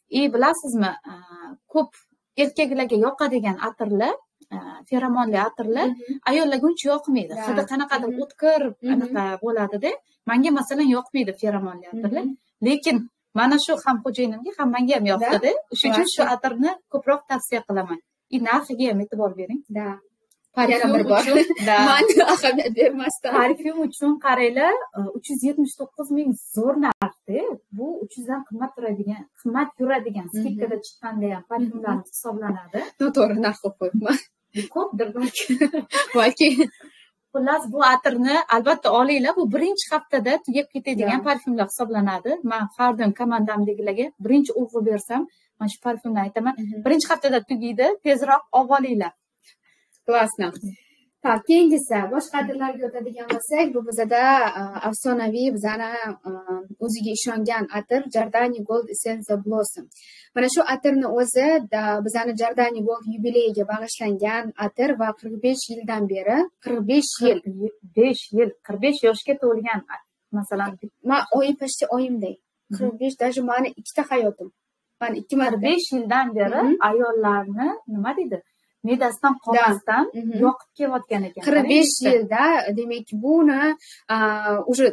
и bilasizmi ko'p erkaklarga yoqadigan atirlar feromonli atirlar ayollarga uncha yoqmaydi. Hidi qanaqadir o'tkir anaqa bo'ladida manga masalan yoqmaydi feromonli atirlar. Lekin mana shu ham xo'jayinimga ham manga ham yoqdida. Shuning uchun shu atirni ko'proq tavsiya qilaman. И narxiga ham e'tibor bering. Да bir bor man ahamiyat bermasdan. Parfyum uchun qaranglar uch yuz yetmish to'qqiz ming zo'r narxda bu uch yuzdan qimmat turadigan qimmat yuradigan skidkada chiqqanda ham parfyumlarimiz hisoblanadi. Noto'g'ri narx qo'yib qo'yibman. Ko'pdir balki balki. Xullas bu atirni albatta olinglar bu birinchi haftada tugab ketadigan parfyumlar hisoblanadi. Man har doim komandamdagilarga birinchi urg'u bersam mana shu parfyumni aytaman. Mhm. birinchi haftada tugaydi tezroq olib olinglar klassno так keyingisi boshqa atirlarga o'tadigan bo'lsak bu bizada afsonaviy bizani o'ziga ishongan atir jardani gold essenza blossom. Mana shu atirni o'zi bizani jardani gold yubileyiga bag'ishlangan atir va qirq besh yildan beri qirq besh yil. besh yil qirq besh yoshga to'lgan masalan. Man oyim почти oyimday. Qirq besh даже mani ikkita hayotim. Man ikki marta. besh yildan beri ayollarni nima deydi me'dasidan qolmasdan yoqib kelayotgan ekan. qirq besh yilda demak buni уже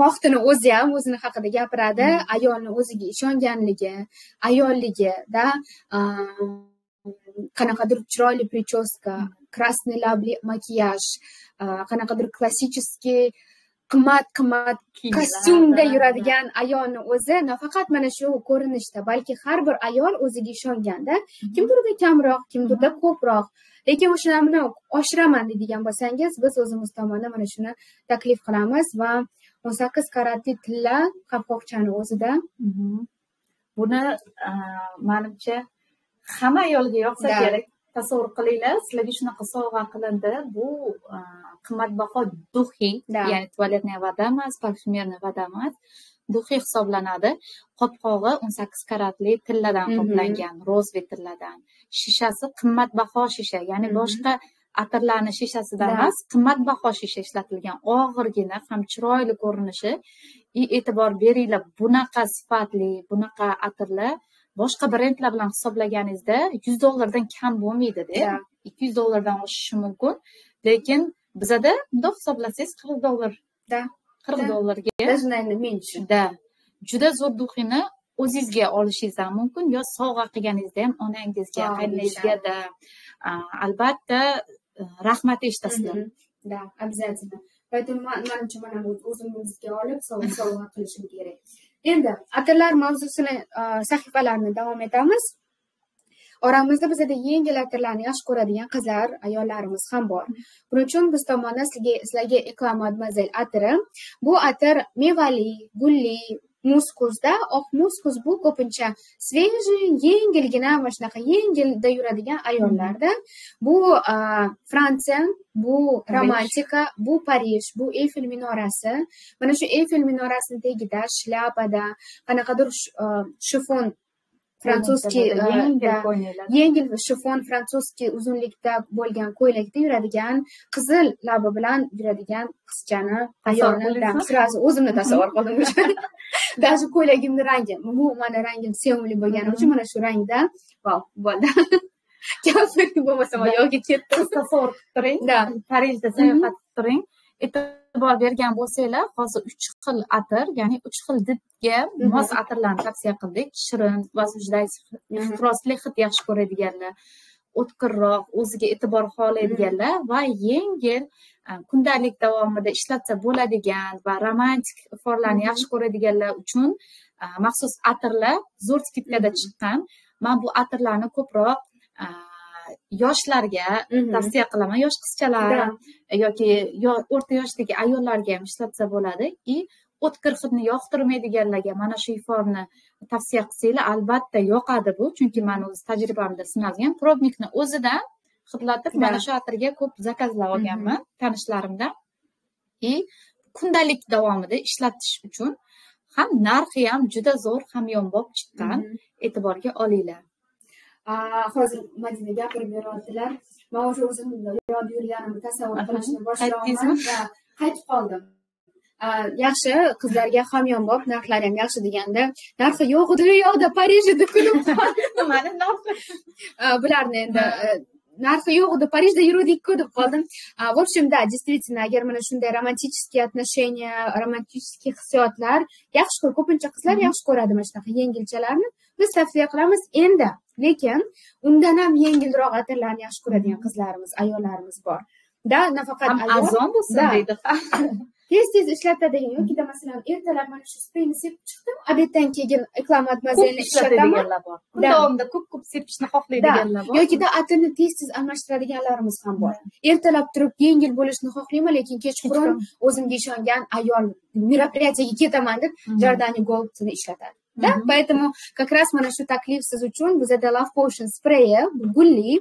vaqtini o'zi ham o'zini haqida gapiradi ayolni o'ziga ishonganligi ayolligida qanaqadir chiroyli прическа красный labli makiyaj qanaqadir klassический qimmat qimmat kostyumda yuradigan ayolni o'zi nafaqat mana shu ko'rinishda balki har bir ayol o'ziga ishonganda kimdirda kamroq kimdirda ko'proq lekin o'shalarni oshiraman deydigan bo'lsangiz biz o'zimiz tomonidan mana shuni taklif qilamiz va o'n sakkiz karatli tilla qopqoqchani o'zida buni manimcha hamma ayolga yoqsa kerak tasavvur qilinglar sizlarga shunaqa sovg'a qilindi. Bu qimmatbaho duxi ya'ni tualetniy voda emas parfyumerniy voda emas duxi hisoblanadi. Qopqog'i o'n sakkiz karatli tilladan qoplangan rozve tilladan. Shishasi qimmatbaho shisha ya'ni boshqa atirlarni shishasidan emas qimmatbaho shisha ishlatilgan og'irgina ham chiroyli ko'rinishi и e'tibor beringlar. Bunaqa sifatli bunaqa atirlar boshqa brendlar bilan hisoblaganingizda yuz dollardan kam bo'lmaydida ikki yuz dollardan oshishi mumkin. Lekin bizada bundoq hisoblasangiz qirq dollarda qirq dollarga да juda zo'r duxini o'zingizga olishingiz ham mumkin yo sovg'a qilganingizda ham onangizga qayningizgada albatta e, rahmat eshitasizlar да обязательно поэтому manimcha mana bu o'zimizga olib sovg'a qilishim kerak endi atirlar mavzusini e, sahifalarini davom etamiz. Oramizda bizada yengil atirlarni yaxshi ko'radigan qizlar ayollarimiz ham bor. Buning uchun biz tomonidan sizlarga sizlarga ekla atiri bu atir mevali gulli muskuzda oq muskuz bu ko'pincha свежий yengilgina mana shunaqa yengilda yuradigan ayollarda bu fransiya bu romantika bu parij bu eyfel minorasi mana shu eyfel minorasini tagida shляпада qanaqadir shifon fransuzskiy yengil shifon fransuzskiy uzunlikda bo'lgan ko'ylakda yuradigan qizil labi bilan yuradigan qizchani ayolni сразу o'zimni tasavvur qildim даже ko'ylagimni rangi bu mani rangim sevimli bo'lgani uchun mana shu rangda vau bo'ldi bo'lmasam oyog'iga ketdi tasavvur qilib turing parijda sayohat qilib turing e'tibor bergan bo'lsanglar hozir uch xil atir ya'ni uch xil didga mos atirlarni tavsiya qildik shirin возбуждающий hid yaxshi ko'radiganlar o'tkirroq o'ziga e'tibor xohlaydiganlar va yengil kundalik davomida ishlatsa bo'ladigan va romantik iforlarni yaxshi ko'radiganlar uchun maxsus atirlar zo'r skidkada chiqqan. Man bu atirlarni ko'proq yoshlarga tavsiya qilaman. Yosh qizchalar yoki o'rta yoshdagi ayollarga ham ishlatsa bo'ladi. И o'tkir hidni yoqtirmaydiganlarga mana shu iforni tavsiya qilsanglar albatta yoqadi bu. Chunki mani o'z tajribamda sinalgan probnikni o'zidan hidlatib mana shu atirga ko'p zakazlab olganman tanishlarimdan. И kundalik davomida ishlatish uchun ham narxi ham juda zo'r hamyonbop chiqqan e'tiborga olinglar. Hozir madina gapirib beryaptilar man o'sha o'zim yod yurganimni tasavvur qilishni boshlabman va qaytib qoldim yaxshi qizlarga hamyonbop narxlari ham yaxshi deganda narxi yo'q edi u yoqda parijda nimani narxi? Bularni endi narxi yo'q edi parijda yuruvdikku deb qoldim. В общем да действительно agar mana shunday romantichеские отношения romantichеские hissiyotlar yaxshi ko'pincha qizlar yaxshi ko'radi mana shunaqa yengilchalarni biz tavsiya qilamiz endi. Lekin undan ham yengilroq atirlarni yaxshi ko'radigan qizlarimiz ayollarimiz bor. Да nafaqat arzon bo'lsin deydi tez tez ishlatadigan yokida masalan ertalab mana shu spreyni sepib chiqdim obeddan keyin iqlomat mazelni ishlataman bor kun davomida ko'p ko'p sepishni xohlaydiganlar bor yokida atirni tez tez almashtiradiganlarimiz ham bor ertalab turib yengil bo'lishini xohlayman lekin kechqurun o'zimga ishongan ayol мероприятиеga ketaman deb jordani goldni ishlatadi да. поэтому как раз mana shu taklif siz uchun bizada love potion spreyi gulli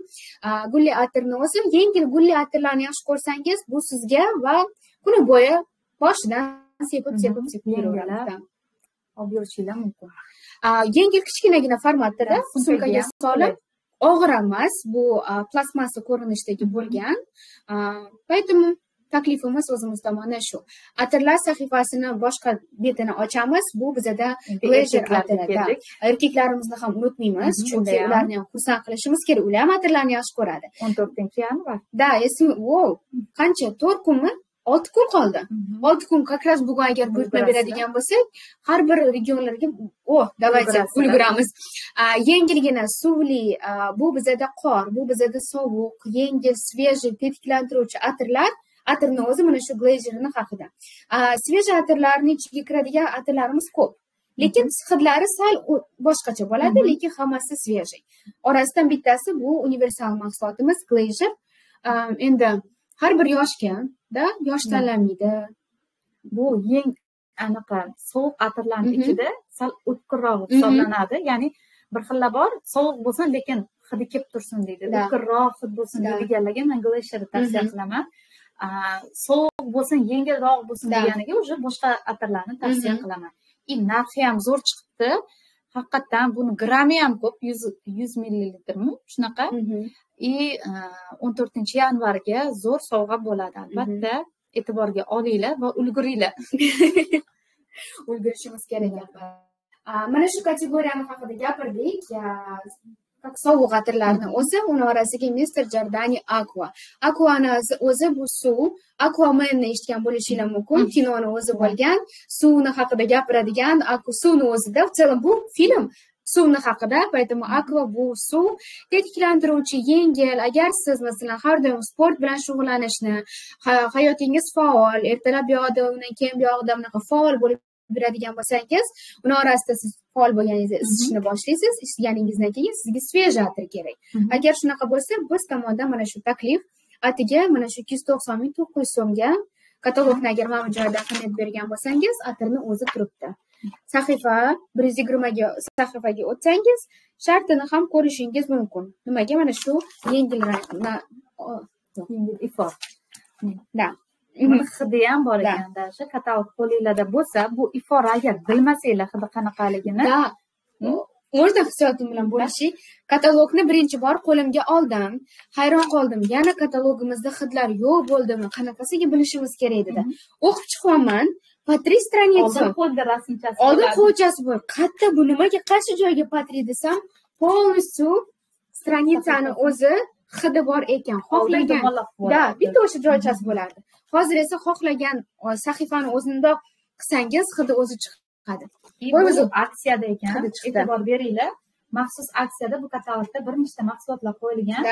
gulli atirni o'zi yengil gulli atirlarni yaxshi ko'rsangiz bu sizga va kuni bo'yi boshidan sepib sepib sepib yuraveradi olib yurishinglar mumkin yengil kichkinagina formatda sumkaga solib og'ir emas bu plastmassa ko'rinishidagi bo'lgan. Поэтому taklifimiz o'zimiz tomonidan shu. Atirlar sahifasini boshqa betini ochamiz. Bu bizada pleasure atirida. erkaklarimizni ham unutmaymiz chunki ularni ham xursand qilishimiz kerak. Ular ham atirlarni yaxshi ko'radi. O'n to'rtinchi yanvar. Да qancha to'rt kunmi olti kun qoldi. Olti kun как раз bugun agar buyurtma beradigan bo'lsak har bir regionlarga o давайте ulguramiz. Yengilgina suvli bu bizada qor bu bizada sovuq yengil свежий tetiklantiruvchi atirlar atirni o'zi mana shu glazerni haqida. Svejiy atirlarni ichiga kiradigan atirlarimiz ko'p. Lekin hidlari sal boshqacha bo'ladi lekin hammasi svejiy orasidan bittasi bu universal mahsulotimiz glazer. Endi har bir yoshga da yosh tanlamaydi bu yeng anaqa sovuq atirlarni ichida sal o'tkirroq hisoblanadi. Ya'ni bir xillar bor sovuq bo'lsin lekin hidi kelib tursin deydi. O'tkirroq hid bo'lsin deydiganlarga man glesherni tavsiya qilaman. Sovuq bo'lsin yengilroq bo'lsin deganiga уже boshqa atirlarni tavsiya qilaman. И narxi ham zo'r chiqibdi haqiqatdan buni grammi ham ko'p yuz yuz millilitrmi? Shunaqa. И o'n to'rtinchi yanvarga zo'r sovg'a bo'ladi albatta. E'tiborga olinglar va ulguringlar. Ulgurishimiz kerak mana shu kategoriyani haqida gapirdik sovuq atirlarni o'zi uni orasiga mister jordani aqua aquani o'zi bu suv aquamenni eshitgan bo'lishinglar mumkin kinoni o'zi bo'lgan suvni haqida gapiradigan suvni o'zida в целом bu film suvni haqida поэтому aqua bu suv tetiklantiruvchi yengil agar siz masalan har doim sport bilan shug'ullanishni hayotingiz faol ertalab bu yoqda undan keyin bu yoqda bunaqa faol bo'lib yuradigan bo'lsangiz uni orasida siz faol bo'lganingizda isitishni boshlaysiz. Isitganingizdan keyin sizga svejiy atir kerak agar shunaqa bo'lsa biz tomondan mana shu taklif atiga mana shu ikki yuz to'qson ming to'qqiz yuz so'mga katalogni agar mana bu joyda ahamiyat bergan bo'lsangiz atirni o'zi turibdi. Sahifa bir yuz yigirmaga sahifaga o'tsangiz shartini ham ko'rishingiz mumkin. Nimaga? Mana shu yengil yengil ifor да hidi ham bor ekanda o'sha katalog qo'linglarda bo'lsa bu ifor agar bilmasanglar hidi qanaqaligini. O'rta hissiyotim bilan bo'lishing katalogni birinchi bor qo'limga oldim. Hayron qoldim. Yana katalogimizda hidlar yo'q bo'ldimi? Qanaqasiga bilishimiz kerak dedi. O'qib chiqyapman по три страницы oldin qo'lda rasmchasi oldin qo'lchasi bor qayerda bu nimaga qaysi joyga три desam полностью stranitsani o'zi hidi bor ekan xohlagan. да bitta o'sha joychasi bo'lardi. Hozir esa xohlagan sahifani o'zindoq qilsangiz hidi o'zi chiqadi. Bu aksiyada ekan. e'tibor beringlar. Maxsus aksiyada bu katalogda bir nechta mahsulotlar qo'yilgan.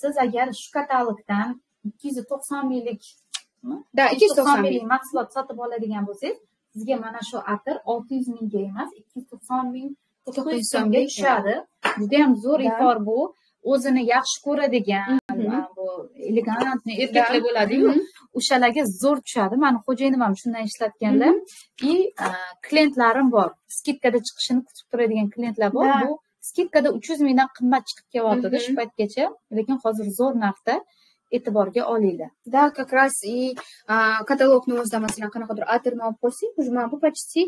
Siz agar shu katalogdan ikki yuz to'qson minglik да ikki yuz to'qson minglik mahsulot sotib oladigan bo'lsangiz sizga mana shu atir olti yuz mingga emas ikki yuz to'qson ming to'qqiz yuz so'mga tushadi. judayam zo'r ifor bu o'zini yaxshi ko'radigan bu elegantniy erkaklar bo'ladiyu. O'shalarga zo'r tushadi. Mani xo'jayinim ham shundan ishlatganlar и klientlarim bor. Skidkada chiqishini kutib turadigan klientlar bor. Bu skidkada uch yuz mingdan qimmat chiqib kelyaptidi shu paytgacha. Lekin hozir zo'r narxda e'tiborga olinglar. Да как раз и katalogni o'zida masalan qanaqadir atirni olib qo'ysak уже mana bu почти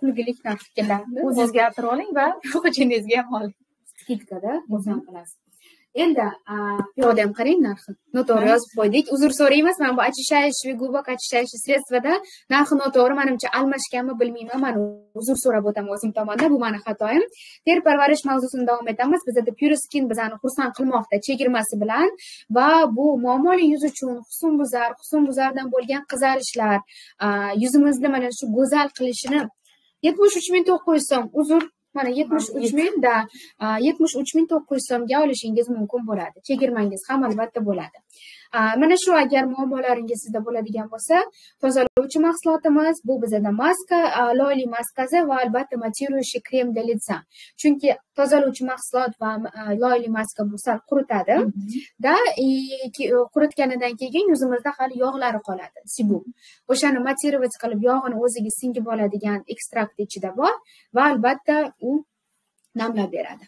kulgilik narxga keladi o'zingizga atir oling va xo'jayiningizga ham oling skidkada o'zdan qilasiz endi bu yoqda ham qarang narxi noto'g'ri yozib qo'ydik uzr so'raymiz mana bu очищающий глубоко очищающий средствоda narxi noto'g'ri manimcha almashganmi bilmayman man uzr so'rab o'taman o'zim tomonidan bu mani xatoyim teri parvarish mavzusini davom etamiz bizada pyuroskin bizani xursand qilmoqda chegirmasi bilan va bu muammoli yuz uchun husnbuzar husnbuzardan bo'lgan qizarishlar yuzimizni mana shu go'zal qilishini yetmish uch ming to'qqiz yuz so'm uzr mana yetmish uch mingda yetmish uch ming to'qqiz yuz so'mga olishingiz mumkin bo'ladi. Chegirmangiz ham albatta bo'ladi mana shu agar muammolaringiz sizda bo'ladigan bo'lsa tozalovchi mahsulotimiz bu bizada maska loyli maskasi va albatta matiruющий krem для лица chunki tozalovchi mahsulot va loyli maska bu sal quritadi da quritganidan keyin yuzimizda hali yog'lari qoladi sebum o'shani motirovать qilib yog'ini o'ziga singib oladigan ekstrakt ichida bor va albatta u namlab beradi.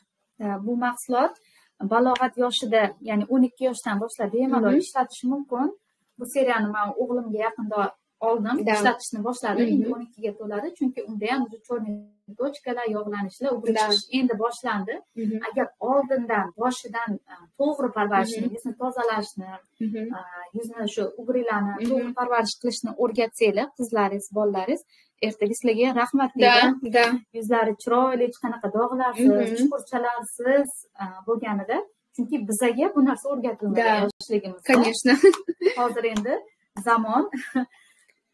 Bu mahsulot balog'at yoshida ya'ni o'n ikki yoshdan boshlab bemalol ishlatish mumkin. Bu seriyani man o'g'limga yaqinda oldim. Ishlatishni boshladi endi o'n ikkiga to'ladi. Chunki unda ham черный точкаlar yog'lanishlar chiqish endi boshlandi. Agar oldindan boshidan to'g'ri parvarishni yuzni tozalashni yuzni shu ugrilarni to'g'ri parvarish qilishni o'rgatsanglar qizlaringiz bolalaringiz ertaga sizlarga rahmat deydi yuzlari chiroyli hech qanaqa dog'larsiz chuqurchalarsiz bo'lganida. Chunki bizaga bu narsa o'rgatilmagan yoshligimizda. Конечно. Hozir endi zamon.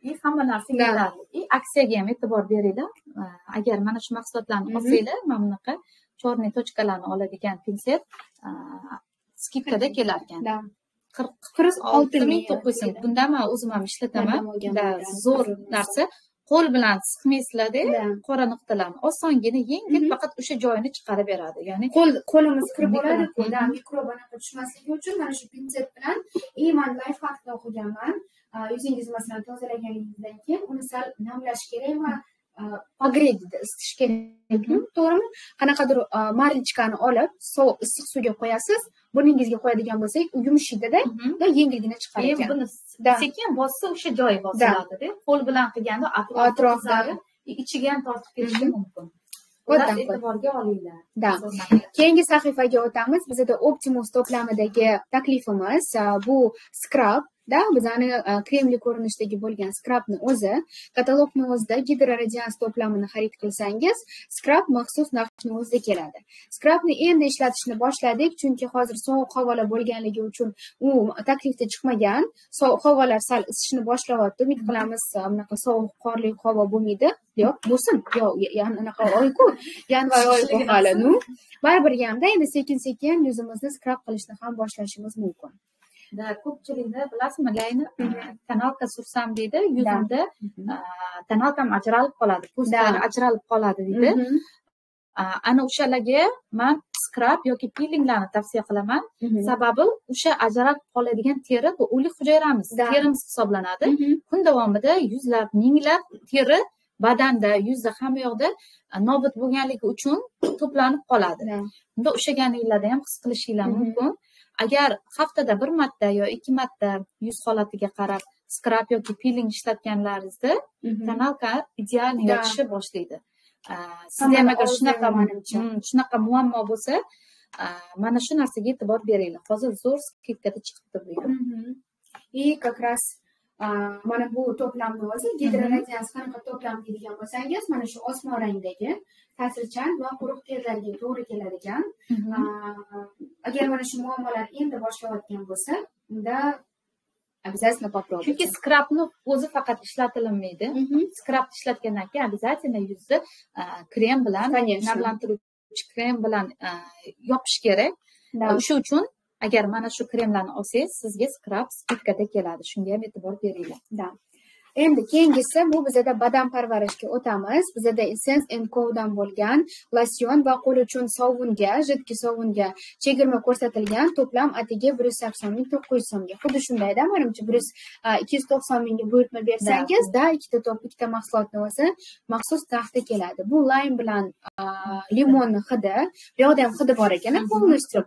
И hamma narsa yetarli и aksiyaga ham e'tibor beringlar. Agar mana shu mahsulotlarni olsanglar mana bunaqa черный точкаlarni oladigan pinset skidkada kelar ekan qirq olti ming to'qqiz yuz bunda man o'zim ham ishlataman. Zo'r narsa qo'l bilan siqmaysizlarda qora nuqtalarni. Osongina yengil faqat o'sha joyini chiqarib beradi ya'ni qo'l qo'limiz kirib bo'ladiku mikrob anaqa tushmasligi uchun mana shu pinset bilan и man hakda o'qiganman. Yuzingizni masalan tozalaganingizdan keyin uni sal namlash kerak va deydi isitish kerakmi to'g'rimi? Qanaqadir marlichkani olib sovuq issiq suvga qo'yasiz. Burningizga qo'yadigan bo'lsak u yumshaydida va yengilgina chiqar ekan buni sekin bossa o'sha joyi bosiladida qo'l bilan qilganda atrofda ichiga ham tortib ketishi mumkin. E'tiborga olinglar. Да. Keyingi sahifaga o'tamiz. Bizada optimus to'plamidagi taklifimiz bu skrab да bizani kremli ko'rinishdagi bo'lgan skrabni o'zi katalogni o'zida gidroradians to'plamini xarid qilsangiz skrab maxsus narxni o'zida keladi skrabni endi ishlatishni boshladik chunki hozir sovuq havolar bo'lganligi uchun u taklifda chiqmagan sovuq havolar sal isishni boshlayapti umid qilamiz bunaqa sovuq qorli havo bo'lmaydi yo'q bo'lsin yo'q anaqa oyku yanvar oyi hali baribir hamda endi sekin sekin yuzimizni skrab qilishni ham boshlashimiz mumkin ko'pchilikda bilasizmi layni kanalka sursam deydi yuzimda kanalkam ajralib qoladi po'stlari ajralib qoladi deydi ana o'shalarga man skrab yoki pilinglarni tavsiya qilaman sababi o'sha ajralib qoladigan teri bu o'lik hujayramiz terimiz hisoblanadi kun davomida yuzlab minglab teri badanda yuzda hamma yoqda nobud bo'lganligi uchun to'planib qoladi unda o'shaganinglarda ham his qilishinglar mumkin agar haftada bir marta yo ikki marta yuz holatiga qarab skrab yoki piling ishlatganlaringizda kanalka idealniy yotishni boshlaydi. Sizda ham agar shunaqa shunaqa muammo bo'lsa mana shu narsaga e'tibor beringlar. Hozir zo'r skidkada chiqibdi bu ham и как раз mana bu to'plamni o'zi gidroradians qanaqa to'plam deydigan bo'lsangiz mana shu osmon rangdagi ta'sirchan va quruq terlarga to'g'ri keladigan agar mana shu muammolar endi boshlayotgan bo'lsa unda обязательно попробуйте. Chunki skrabni o'zi faqat ishlatilmaydi skrabni ishlatgandan keyin обязательно yuzni krem bilan namlantiruvchi krem bilan yopish kerak. O'sha uchun agar mana shu kremlarni olsangiz sizga skrab skidkada keladi. Shunga ham e'tibor beringlar. Да. Endi keyingisi bu bizada badan parvarishga o'tamiz. Bizada essence dan bo'lgan losyon va qo'l uchun sovunga jidki sovunga chegirma ko'rsatilgan to'plam atigi bir yuz sakson ming to'qqiz yuz so'mga. Xuddi shundayda manimcha bir yuz ikki yuz to'qson mingga buyurtma bersangiz da ikkita to'p ikkita mahsulotni o'zi maxsus narxda keladi. Bu laym bilan limonni hidi bu yoqda ham hidi bor ekan полностью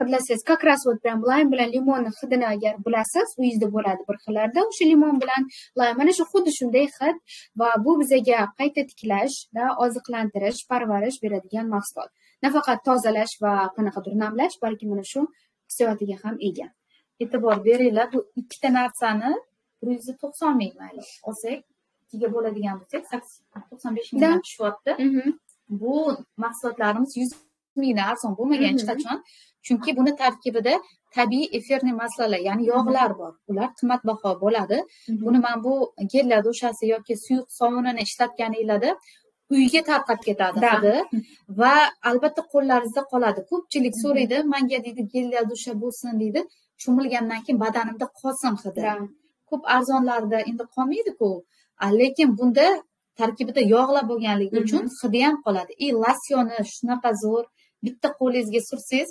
hidlasangiz как раз вот прям laym bilan limonni hidini agar bilasiz uyingizda bo'ladi bir xillarda. O'sha limon bilan laym mana shu xuddi shunday hid va bu bizaga qayta tiklash oziqlantirish parvarish beradigan mahsulot. Nafaqat tozalash va qanaqadir namlash balki mana shu hissiyotiga ham ega. E'tibor beringlar bu ikkita narsani bir yuz to'qson ming mayli olsak ikkiga bo'ladigan bo'lsak to'qson besh mingdan tushyapti. Mhm. Bu mahsulotlarimiz yuz mingdan arzon bo'lmagan hech qachon chunki buni tarkibida tabiiy efirniy masalalar ya'ni yog'lar bor. Ular qimmatbaho bo'ladi. Buni man bu gellar dushasi yoki suyuq sovunini ishlatganinglarda uyga tarqab ketadi hidi va albatta qo'llaringizda qoladi. Ko'pchilik so'raydi manga deydi gellar dusha bo'lsin deydi. Cho'milgandan keyin badanimda qolsin hidi ko'p arzonlarda endi qolmaydiku. Lekin bunda tarkibida yog'lar bo'lganligi uchun hidi ham qoladi. И losyonni shunaqa zo'r bitta qo'lingizga sursangiz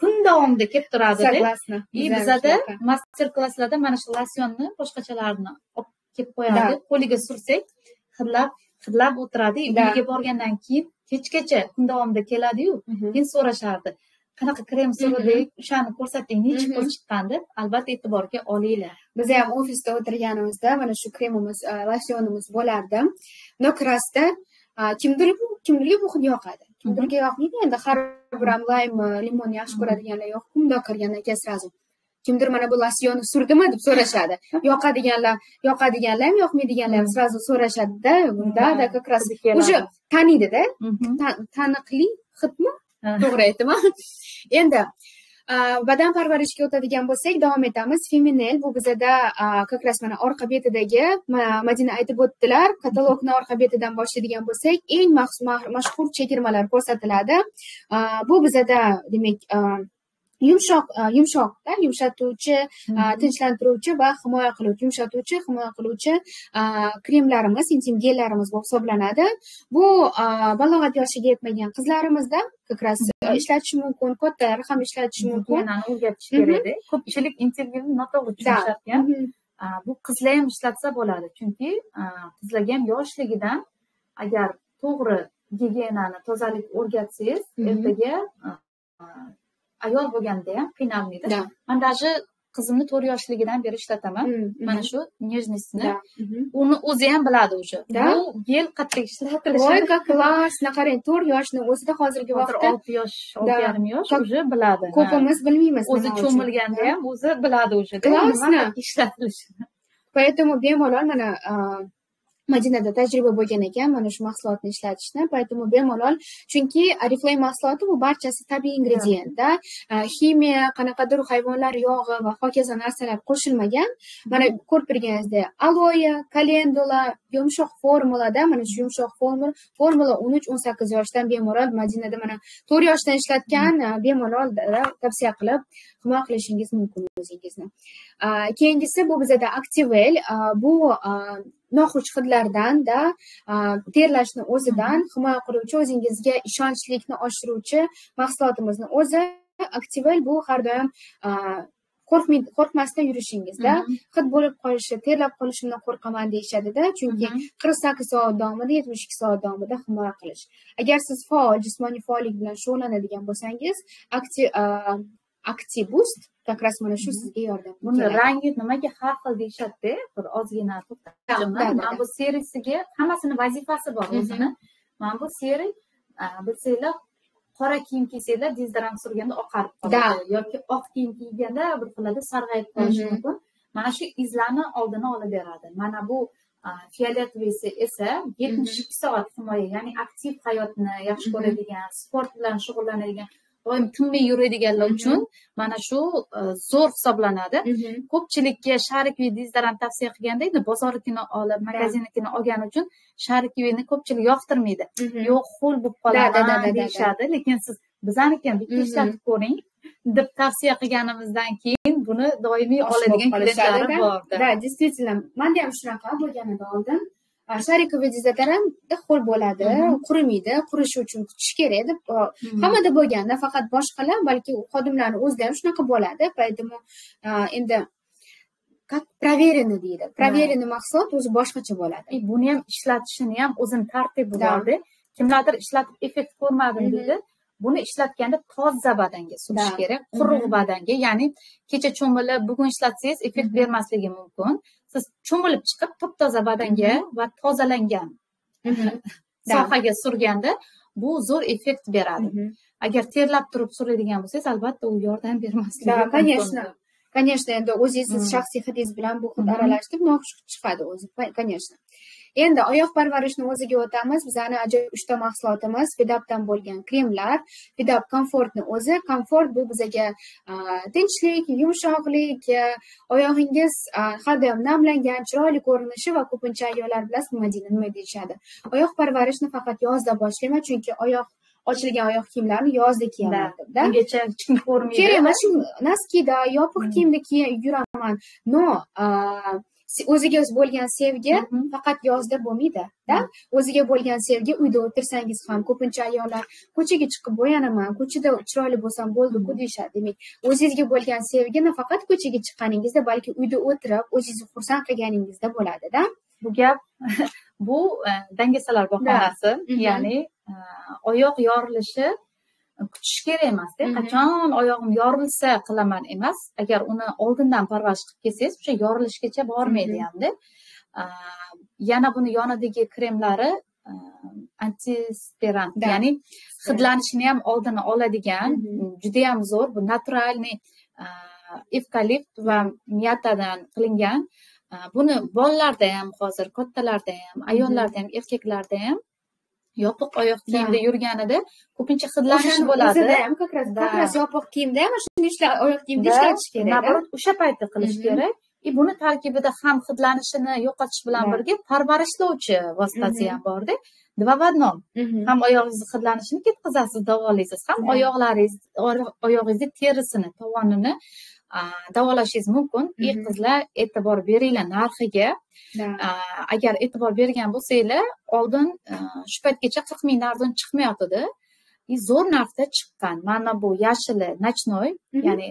kun davomida kelib turadi согласна. И bizada master klasslarda mana shu losyonni boshqachalarni olib kelib qo'yadi. Qo'liga sursak hidlab hidlab o'tiradi. Uyga borgandan keyin kechgacha kun davomida keladiyu keyin so'rashardi. Qanaqa krem surdik o'shani ko'rsating nechi pul chiqqan deb albatta e'tiborga olinglar. Biza ham ofisda o'tirganimizda mana shu kremimiz losyonimiz bo'lardi. Но как rasda kimdir kimdirga bu hid yoqadi kimdirga yoqmaydi endi har bir laym limon yaxshi ko'radiganlar yo'q bundoq qilgandan keyin сразу kimdir mana bu losyonni surdimi deb so'rashadi. Yoqadiganlar yoqadiganlar ham yoqmaydiganlar ham сразу so'rashadida bunda как раз уже taniydi-da. Taniqli hidmi to'g'ri aytdimi endi badan parvarishiga o'tadigan bo'lsak davom etamiz feminel bu bizada как раз mana orqa betidagi madina aytib o'tdilar katalogni orqa betidan boshlaydigan bo'lsak eng mashhur chegirmalar ko'rsatiladi bu bizada demak yumshoq yumshoqda yumshatuvchi tinchlantiruvchi va himoya qiluvchi yumshatuvchi himoya qiluvchi kremlarimiz intim gellarimiz bo'lib hisoblanadi. Bu balog'at yoshiga yetmagan qizlarimizda как раз ishlatish mumkin kattalar ham ishlatishi mumkin. O'rgatish kerakda. Ko'pchilik intervyuni noto'g'ri tushunishyapgan bu qizlar ham ishlatsa bo'ladi. Chunki qizlarga ham yoshligidan agar to'g'ri gigiyenani tozalik o'rgatsangiz ertaga ayol bo'lganda ham qiynalmaydi man даже qizimni to'rt yoshligidan beri ishlataman. Mana shu нежностьni uni o'zi ham biladi уже. Bu yil qattiq ishlatilishi voy как классно qarang to'rt yoshni o'zida hozirgi vaqtda. olti yosh olti yarim yosh уже biladi. ko'pimiz bilmaymiz o'zi cho'milganda ham o'zi biladi уже. Классно ishlatilishini. Поэтому bemalol mana madinada tajriba bo'lgan ekan mana shu mahsulotni ishlatishni. Поэтому bemalol chunki oriflame mahsuloti bu barchasi tabiiy ingrediyentda ximiya qanaqadir hayvonlar yog'i va hokazo narsalar qo'shilmagan. Mana ko'rib turganingizdek aloe kalendula yumshoq formulada mana shu yumshoq formula formula o'n uch o'n sakkiz yoshdan bemalol madinada mana to'rt yoshdan ishlatgan bemalol tavsiya qilib himoya qilishingiz mumkin o'zingizni. Keyingisi bu bizada activel. Bu noxush hidlardanda terlashni o'zidan himoya qiluvchi o'zingizga ishonchlikni oshiruvchi mahsulotimizni o'zi aktivel bu har doim qo'rqmasdan yurishingizda hid bo'lib qolishi terlab qolishimdan qo'rqaman deyishadida chunki qirq sakkiz soat davomida yetmish ikki soat davomida himoya qilish. Agar siz faol jismoniy faollik bilan shug'ullanadigan bo'lsangiz aktibust как раз mana shu sizga yordam buni rangi nimaga har xil deyishadida bir ozgina mana bu serisiga hammasini vazifasi bor o'zini mana bu seri bilsanglar qora kiyim kiysanglar dezodorant surganda oqarib qoladi yoki oq kiyim kiyganda bir xillarda sarg'ayib qolishi mumkin mana shu izlarni oldini olib beradi mana bu fioletovysi esa yetmish ikki soat himoya ya'ni aktiv hayotni yaxshi ko'radigan sport bilan shug'ullanadigan doim tinmay yuradiganlar uchun mana shu zo'r hisoblanadi. Ko'pchilikka sharikvi dezodorant tavsiya qilganda endi bozornikini olib magazinnikini olgani uchun sharikvini ko'pchilik yoqtirmaydi. Yo'q ho'l bo'lib qoladi. deyishadi. Lekin siz bizanikini bitta ishlatib ko'ring deb tavsiya qilganimizdan keyin buni doimiy oladigan klientlar bor да действительно. Manda ham shunaqa bo'lganida oldin sharikoviy dezodorant ho'l bo'ladi qurimaydi qurishi uchun kutish kerak deb hammada bo'lganda faqat boshqalar balki xodimlarni o'zida ham shunaqa bo'ladi поэтому endi как проверенный deydi проверенный mahsulot o'zi boshqacha bo'ladi. Buni ham ishlatishini ham o'zini tartibi borda kimlardir ishlatib effekt ko'rmadim deydi. Buni ishlatganda toza badanga surish kerak quruq badanga ya'ni kecha cho'milib bugun ishlatsangiz effekt bermasligi mumkin siz cho'milib chiqib top toza badanga va tozalangan sohaga surganda bu zo'r effekt beradi. Agar terlab turib suradigan bo'lsangiz albatta u yordam bermasligi конечно. Конечно endi o'zingiz shaxsiy hidingiz bilan bu hid aralashtirib noxush chiqadi o'zi конечно endi oyoq parvarishni o'ziga o'tamiz. Bizani ajoyib uchta mahsulotimiz fidabdan bo'lgan kremlar. Fidab komfortni o'zi komfort bu bizaga tinchlik yumshoqlik oyog'ingiz har doim namlangan chiroyli ko'rinishi va ko'pincha ayollar bilasiz madina nima deyishadi. Oyoq parvarishni faqat yozda boshlayman chunki oyoq ochilgan oyoq kiyimlarni yozda kiyaman debda ungacha hech kim ko'rmaydi. Kerak emas shu noskida yopiq kiyimda yuraman. No o'ziga bo'lgan sevgi faqat yozda bo'lmaydida. O'ziga bo'lgan sevgi uyda o'tirsangiz ham ko'pincha ayollar ko'chaga chiqib bo'yanaman ko'chada chiroyli bo'lsam bo'ldiku deyishadi. Demak o'zingizga bo'lgan sevgi nafaqat ko'chaga chiqqaningizda balki uyda o'tirib o'zingizni xursand qilganingizda bo'ladida. Bu gap bu e, dangasalar bahonasi ya'ni e, oyoq yorilishi kutish kerak emasda. Qachon oyog'im yorilsa qilaman emas. Agar uni oldindan parvarish qilib kelsangiz o'sha yorilishgacha bormaydi hamda. Yana buni yonidagi kremlari antisperant ya'ni hidlanishini ham oldini oladigan judayam zo'r bu naturalniy evkalipt va miyatadan qilingan. Buni bolalarda ham hozir kattalarda ham ayollarda ham erkaklarda ham yopiq oyoq kiyimda yurganida ko'pincha hidlanish bo'ladi. ham как раз как раз yopiq kiyimda ham shunday ishlar oyoq kiyimda ishlatish kerak наоборот o'sha paytda qilish kerak. И buni tarkibida ham hidlanishini yo'qotish bilan birga parvarishlovchi vositasi ham borda. Два в одном ham oyog'ingizni hidlanishini ketkazasiz davolaysiz. Ham oyoqlaringiz oyog'ingizni terisini tovonini davolashingiz mumkin и qizlar e'tibor beringlar narxiga agar e'tibor bergan bo'lsanglar oldin shu paytgacha qirq ming narxdan chiqmayotgandi и zo'r narxda chiqqan mana bu yashili ночной ya'ni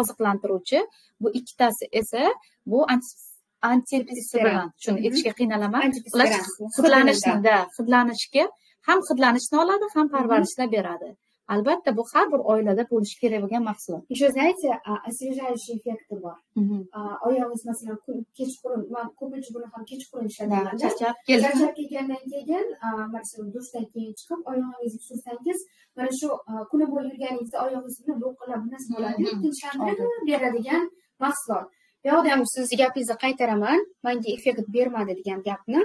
oziqlantiruvchi bu ikkitasi esa bu antidepressant shuni aytishga qiynalaman hidlanishda hidlanishga ham hidlanishni oladi ham parvarishlab beradi albatta bu har bir oilada bo'lishi kerak bo'lgan mahsulot. Еще знаете освежающий эффекti bor oyog'ingiz masalan kechqurun man ko'pincha buni ham kechqurun ishlataman charchab charchab kelgandan keyin masalan dushdan keyin chiqib oyog'ingizni sursangiz mana shu kuni bo'yi yurganingizda oyog'ingizni lo'qillab narsa bo'ladi tinchlantirib beradigan mahsulot ham sizni gapingizni qaytaraman. Manga effekt bermadi degan gapni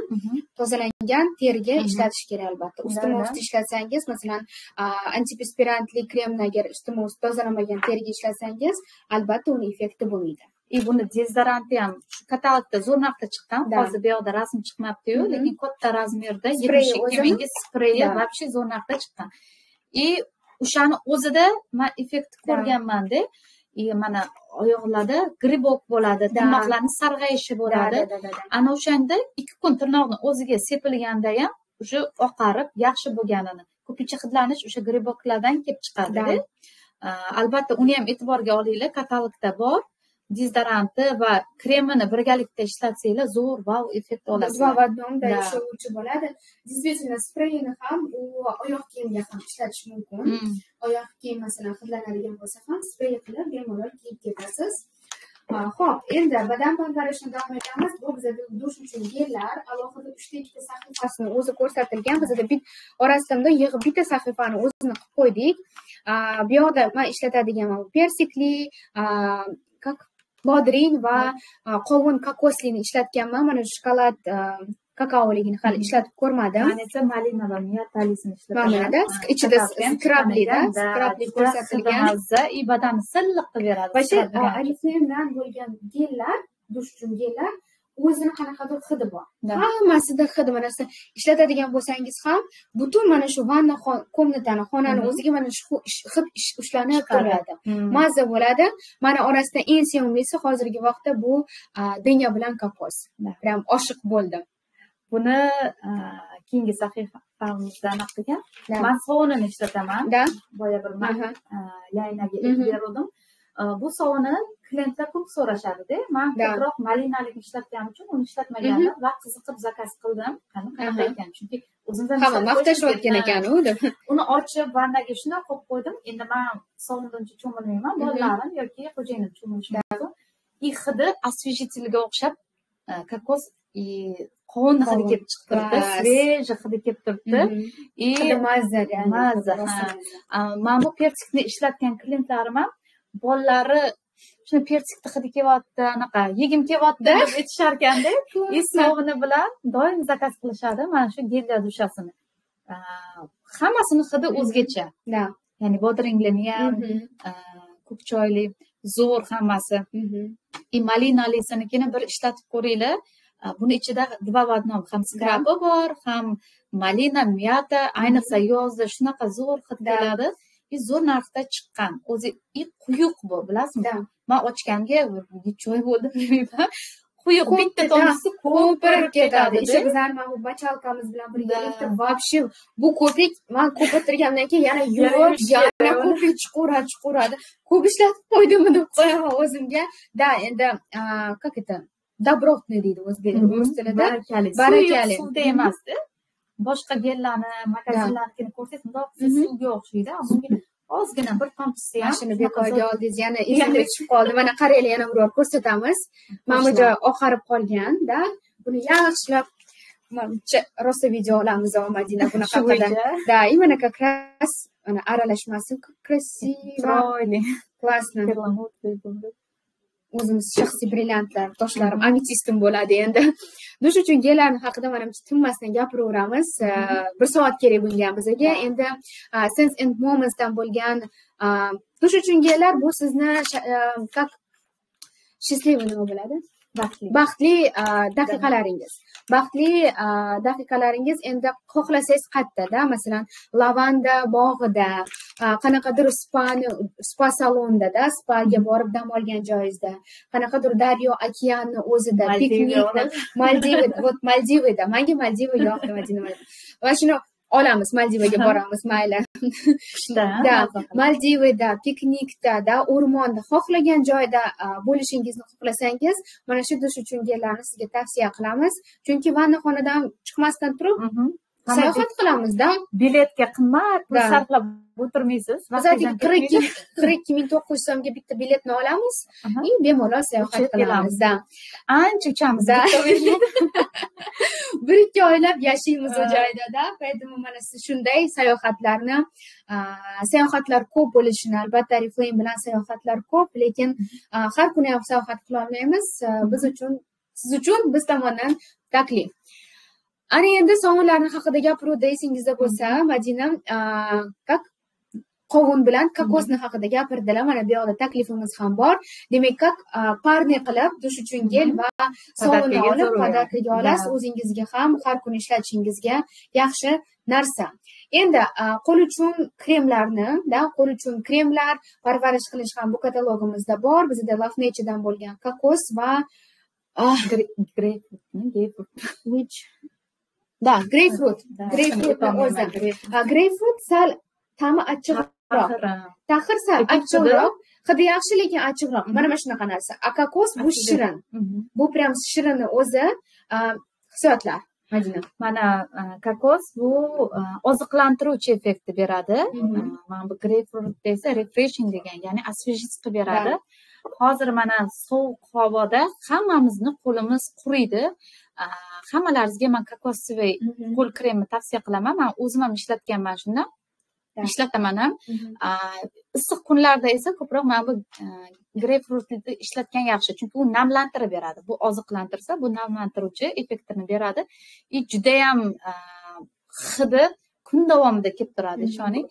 tozalangan teriga ishlatish kerak albatta. Ustma ust ishlatsangiz masalan antiperspirantli kremni agar ustma ust tozalamagan teriga ishlatsangiz albatta uni effekti bo'lmaydi. И buni dezodoranti ham shu katalogda zo'r narxda chiqqan hozir bu yoqda rasm chiqmabdiyu lekin katta razmerda yetmish ikki mingga spreyi вообще zo'r narxda chiqqan и o'shani o'zida man effekt ko'rganmanda mana oyoqlarda gribok bo'ladi tirnoqlarni sarg'ayishi bo'ladi ana o'shanda ikki kun tirnoqni o'ziga sepilganda ham уже oqarib yaxshi bo'lganini ko'pincha hidlanish o'sha griboklardan kelib chiqadida albatta uni ham e'tiborga olinglar katalogda bor dezodoranti va kremini birgalikda ishlatsanglar zo'r vau effekt olasiz два в одном да еще лучше bo'ladi действительно spreyini ham u oyoq kiyimga ham ishlatish mumkin oyoq kiyim masalan hidlanadigan bo'lsa ham sprey qilib bemalol kiyib ketasiz ho'p endi badan parvarishini davom etamiz bu bizada dush uchun gellar alohida uchta ikkita sahifasini o'zi ko'rsatilgan bizada orasida bunday yig'ib bitta sahifani o'zini qilib qo'ydik bu yoqda man ishlatadigan persikli как bodring va qovun kokoslini ishlatganman mana shokolad kakaoligini hali ishlatib ko'rmadim. Man esa malina va miyatalisini ishlataman mana ichida skrablida skrabli ko'rsatilgan. и badanni silliq qilib beradi вообще oriflemdan bo'lgan gellar dush uchun gellar o'zini qanaqadir hidi bor. Hammasida hidi mana shu ishlatadigan bo'lsangiz ham butun mana shu vanna komnatani xonani o'ziga mana shu hid ushlanib turadi. Mazza bo'ladi. Mana orasida eng sevimlisi hozirgi vaqtda bu dinya bilan kokos прям oshiq bo'ldim buni keyingi sahifamizda anaqa qilgan sovunini ishlataman. Boya bir man yaynaga aytib bergandim bu sovunni klientlar ko'p so'rashadida man ko'proq malinalik ishlatganim uchun uni ishlatmagandim va qiziqib zakaz qildim. Qanaqa ekan? Chunki o'zimdan hamma maqtashayotgan ekanu deb. Uni ochib vannaga shundoq qo'yib qo'ydim. Endi man sovunda uncha cho'milmayman bolalarim yoki xo'jayinim cho'milishi mumkin. И hidi освежительga o'xshab kokos и qovun hidi kelib chiqib turibdi svejiy hidi kelib turibdi. И mazza mazza mana bu persikni ishlatgan klientlarim ham bolalari shuni persikni hidi kelyapti anaqa yegim kelyapti deb aytishar ekanda и sovuni bilan doim zakaz qilishadi mana shu gelya dushasini. Hammasini hidi o'zgacha. Ya'ni bodringlarni ham ko'k choyli zo'r hammasi. И malinalisikini bir ishlatib ko'ringlar. Buni ichida два в одном. Ham skrabi bor ham malina myata ayniqsa yozda shunaqa zo'r hid keladi и zo'r narxda chiqqan. O'zi и quyuq bu bilasizmi? Man ochganga necha oy bo'ldi bilmayman. Quyuq bitta tomchisi ko'pirib ketadi. еще bizani mana bu bachalkamiz bilan birgalikda вообще bu ko'pik man ko'pirtirgandan keyin yana yuvib yana ko'pik chiqaveradi chiqaveradi ko'p ishlatib qo'ydimmi deb qo'yaman o'zimga. Да endi как это? Добротный deydi o'zbek rus tilida. Barakali suvda emasda boshqa gellarni magazinlarnikini ko'rsangiz mundoq suvga o'xshaydi bunga ozgina bir tomchisi ham shuni bekorga oldingiz yana esimga tushib qoldi. Mana qaranglar yana bir bor ko'rsatamiz. Mana bu joy oqarib qolganda buni yaxshilab rosa video olamiz madina bunaqa да именно как раз mana aralashmasi красиво классно o'zimiz shaxsiy brilliantlar toshlarim ametistim bo'ladi endi. Shuning uchun gellarni haqida manimcha tinmasdan gapiraveramiz. Bir soat kerak bunga ham bizga endi sense and momentsdan bo'lgan shuning uchun gellar bu sizni как счастливый nima bo'ladi baxtli. Daqiqalaringiz. Baxtli daqiqalaringiz endi xohlasangiz qayerdada masalan lavanda bog'ida qanaqadir spani spa salonidada spaga borib dam olgan joyingizda qanaqadir daryo okeanni o'zida piknikda maldiv вот maldivida manga maldiva yoqdi mana shuni olamiz maldivaga boramiz mayli. Da maldivada piknikda da o'rmonda xohlagan joyda bo'lishingizni xohlasangiz mana shu dush uchun gellarni sizga tavsiya qilamiz. Chunki vannaxonadan chiqmasdan turib sayohat qilamizda biletga qimmat pul sarflab o'tirmaysiz. Qirq ikki qirq ikki ming to'qqiz yuz so'mga bitta biletni olamiz. И bemalol sayohat qilamizda ancha uchamiz bir ikki oylab yashaymiz u joydada поэтому mana siz shunday sayohatlarni sayohatlar ko'p bo'lishini albatta reflame bilan sayohatlar ko'p lekin har kuni ham sayohat qilolmaymiz biz uchun siz uchun biz tomondan taklif ana endi sovunlarni haqida gapiruvdi esingizda bo'lsa madina как qovun bilan kokosni haqida gapirdilar mana bu yoqda taklifimiz ham bor demak как parni qilib dush uchun gel va sovunni olib podarkaga olasiz o'zingizga ham har kuni ishlatishingizga yaxshi narsa endi qo'l uchun kremlarni da qo'l uchun kremlar parvarish qilish ham bu katalogimizda bor bizda love naturedan bo'lgan kokos va да greyfrut greyfrutni o'zi greyfrut sal ta'mi achchiqroq taxir sal achchiqroq hidi yaxshi lekin achchiqroq mana mana shunaqa narsa a kokos bu shirin bu прям shirinni o'zi hissiyotlar madina mana kokos bu oziqlantiruvchi effektni beradi mana bu greyfrutda esa refreshing degan ya'ni освежить qilib beradi hozir mana sovuq havoda hammamizni qo'limiz quriydi hammalaringizga man kokosовый qo'l kremni tavsiya qilaman. Man o'zim ham ishlatganman shuni ishlataman ham. Issiq kunlarda esa ko'proq mana bu greypfrutni ishlatgan yaxshi. Chunki u namlantirib beradi. Bu oziqlantirsa bu namlantiruvchi effektini beradi. И judayam hidi kun davomida kelib turadi ishoning.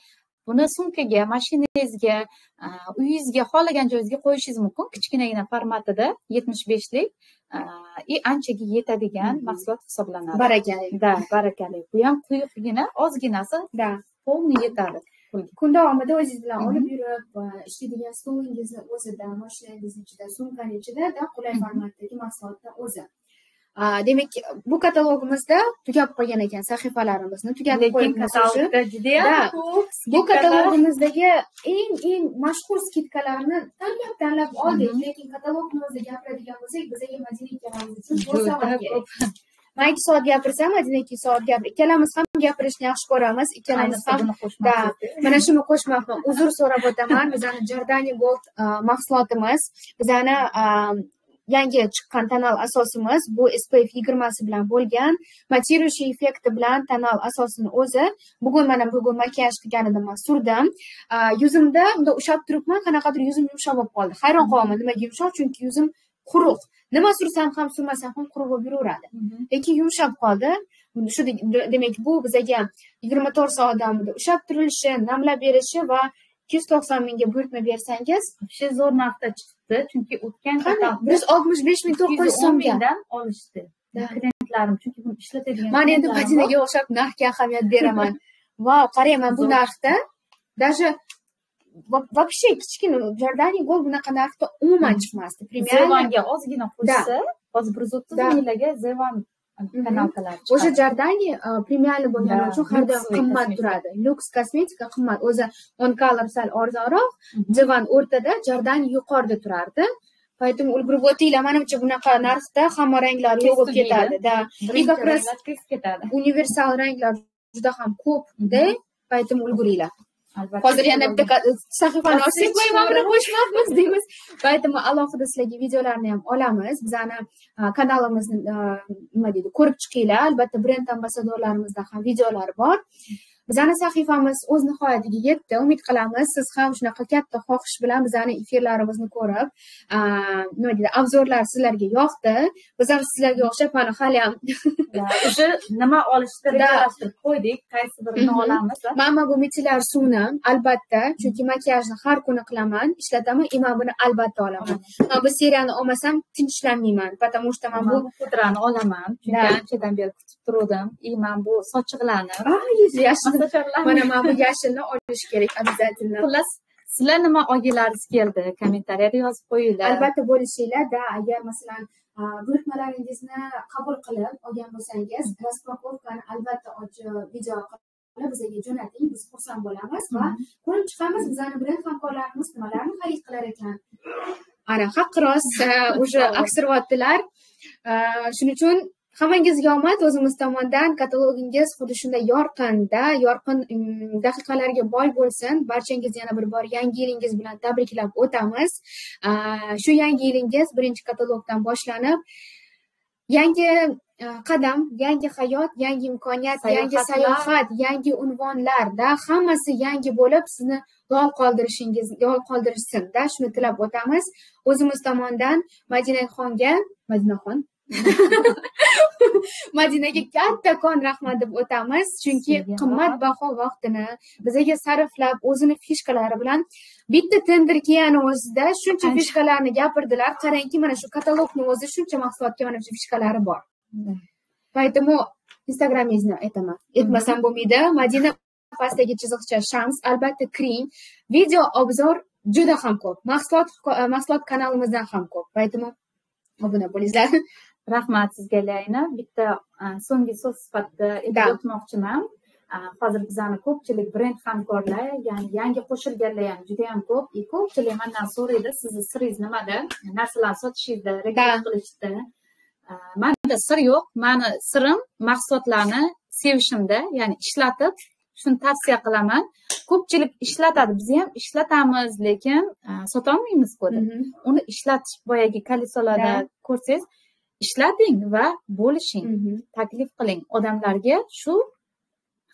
Buni sumkaga mashinangizga uyingizga xohlagan joyingizga qo'yishingiz mumkin. Kichkinagina formatida yetmish beshlik anchaga yetadigan mahsulot hisoblanadi. Barakali. Да barakali. Bu ham quyuqgina ozginasi да полный yetadi kun davomida o'zingiz bilan olib yurib ishlaydigan stolingizni o'zida mashinangizni ichida sumkani ichida qulay formatdagi mahsulotni o'zi demak bu katalogimizda tugab qolgan ekan sahifalarimizni tugatib qo'yibmiz judayam bu katalogimizdagi eng eng mashhur skidkalarni tanlab tanlab oldik. Lekin katalogni o'zida gapiradigan bo'lsak bizaga madina ikkalamiz uchun to'rt soat kerak. Man ikki soat gapirsam madina ikki soat gapir ikkalamiz ham gapirishni yaxshi ko'ramiz. Ikkalamiz ham да mana shuni qo'shmoqman uzr so'rab o'taman. Bizani jordani gold mahsulotimiz. Bizani yangi chiqqan tonal asosimiz bu spf yigirmasi bilan bo'lgan. Matirushi effekti bilan tonal asosini o'zi bugun mana bugun makiyaj qilganida man surdim. Yuzimda bundoq ushlab turibman qanaqadir yuzim yumshoq bo'lib qoldi. Hayron qolaman nimaga yumshoq? Chunki yuzim quruq. Nima sursam ham surmasam ham quruq bo'lib yuraveradi. Lekin yumshab qoldi. Shu demak bu bizaga yigirma to'rt soat davomida ushlab turilishi namlab berishi va ikki yuz to'qson mingga buyurtma bersangiz вообще zo'r narxda chiqibdi chunki o'tgan bir yuz oltmish besh ming to'qqiz yuz so'mga. olishdi. Klientlarim chunki buni ishlatadigan man endi madinaga o'xshab narxga ahamiyat beraman. Vau qarayman bu narxda. Даже вообще kichkina jordani gol bunaqa narxda umuman chiqmasdi. Zevonga ozgina qo'shsa hozir bir yuz o'ttiz minglarga kanalkalar o'sha jordani premyali bo'lgani uchun har doim qimmat turadi lyuks kosmetika qimmat o'zi on color sal arzonroq divan o'rtada jordani yuqorida turardi поэтому ulgurib o'tinglar manimcha bunaqa narxda hamma ranglar yo'qolib ketadi да. И как раз ketadi universal ranglar juda ham ko'pda поэтому ulguringlar hozir yana bitta sahifani ochsak voy mana qo'shmabmiz deymiz. Поэтому alohida sizlarga videolarni ham olamiz. Bizani kanalimizni nima deydi ko'rib chiqinglar. Albatta brend ambassadorlarimizda ham videolar bor bizani sahifamiz o'z nihoyatiga yetdi. Umid qilamiz siz ham shunaqa katta xohish bilan bizani efirlarimizni ko'rib nima deydi obzorlar sizlarga yoqdi. Biz ham sizlarga o'xshab mana haliyam уже nima olishni rejalashtirib qo'ydik qaysi birini olamiz man bu micellar suvni albatta chunki makiyajni har kuni qilaman ishlataman и man buni albatta olaman. Man bu seriyani olmasam tinchlanmayman потому что man bu pudrani olaman chunki anchadan beri kutib turuvdim. И man bu sochiqlarni. Yashil mana mana bu yashilni olish kerak обязательно xullas sizlar nima olgilaringiz keldi kommentariyada yozib qo'yinglar. Albatta bo'lishinglar да agar masalan buyurtmalaringizni qabul qilib olgan bo'lsangiz распаковкani albatta video qilib bizga jo'nating biz xursand bo'lamiz va ko'rib chiqamiz bizani brend hamkorlarimiz nimalarni xarid qilar ekan. Ana haqqi rost уже aksiryaptilar shuning uchun hammangizga omad o'zimiz tomondan katalogingiz xuddi shunday yorqinda yorqin daqiqalarga boy bo'lsin. Barchangizni yana bir bor yangi yilingiz bilan tabriklab o'tamiz. Shu yangi yilingiz birinchi katalogdan boshlanib yangi qadam yangi hayot yangi imkoniyat yangi sayohat yangi unvonlarda hammasi yangi bo'lib sizni lol qoldirishingiz lol qoldirishsinda shuni tilab o'tamiz. O'zimiz tomondan madinaxonga madinaxon madinaga kattakon rahmat deb o'tamiz. Chunki qimmatbaho vaqtini bizaga sarflab o'zini fishkalari bilan bitta tender kiyani o'zida shuncha fishkalarni gapirdilar. Qarangki mana shu katalogni o'zi shuncha mahsulotga mana shu fishkalari bor. Поэтому instagramingizni aytaman. Aytmasam bo'lmaydi. Madina pastdagi chiziqcha shams albatta kiring video obzor juda ham ko'p. Mahsulot mahsulot kanalimizdan ham ko'p. Поэтому obuna bo'linglar rahmat sizga layna bitta so'nggi so'z sifatida aytib o'tmoqchiman hozir bizani ko'pchilik brend hamkorlar ya'ni yangi qo'shilganlar ham juda yam ko'p. И ko'pchilik mandan so'raydi sizni siringiz nimada? Narsalarni sotishingizda reklama qilishda. Manda sir yo'q. Mani sirim mahsulotlarni sevishimda ya'ni ishlatib shuni tavsiya qilaman. Ko'pchilik ishlatadi biz ham ishlatamiz lekin sotolmaymiz ko'di uni ishlatish boyagi kolesolarda ko'rsangiz ishlating va bo'lishing taklif qiling. Odamlarga shu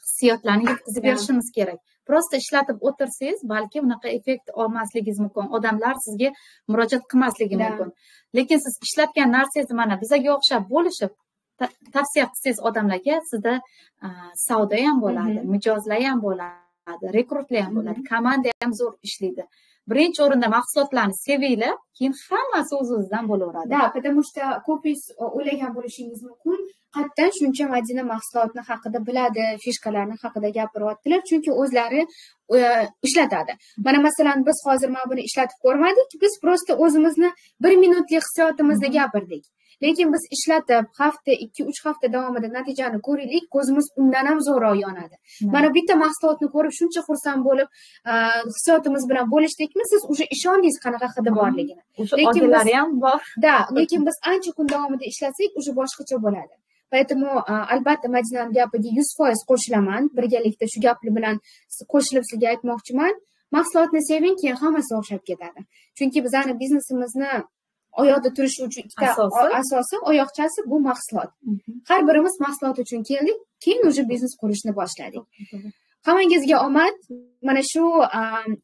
hissiyotlarni yetkazib berishimiz kerak. Просто ishlatib o'tirsangiz balki unaqa effekt olmasligingiz mumkin. Odamlar sizga murojaat qilmasligi mumkin. Lekin siz ishlatgan narsangizni mana bizaga o'xshab bo'lishib tavsiya qilsangiz odamlarga sizda savdo ham bo'ladi mijozlar ham bo'ladi rekrutlar ham bo'ladi komanda ham zo'r ishlaydi birinchi o'rinda mahsulotlarni sevinglar keyin hammasi o'z o'zidan bo'laveradi. Да потому что ko'pingiz o'ylagan bo'lishingiz mumkin qayerdan shuncha madina mahsulotni haqida biladi fishkalarni haqida gapiryaptilar chunki o'zlari ishlatadi. Mana masalan biz hozir mana buni ishlatib ko'rmadik biz просто o'zimizni bir minutlik hissiyotimizda gapirdik lekin biz ishlatib hafta ikki uch hafta davomida natijani ko'raylik ko'zimiz undan ham zo'rroq yonadi. Mana bitta mahsulotni ko'rib shuncha xursand bo'lib hissiyotimiz bilan bo'lishdikmi siz уже ishondingiz qanaqa hidi borligini. Lekin ham bor. Да lekin biz ancha kun davomida ishlatsak уже boshqacha bo'ladi. Поэтому albatta madinani gapiga yuz foiz qo'shilaman. Birgalikda shu gap bilan qo'shilib sizga aytmoqchiman. Mahsulotni seving keyin hammasi o'xshab ketadi. Chunki bizani biznesimizni oyoqda turishi uchun ikkita asosi oyoqchasi bu mahsulot. Har birimiz mahsulot uchun keldik keyin уже biznes qurishni boshladik. Hammangizga omad mana shu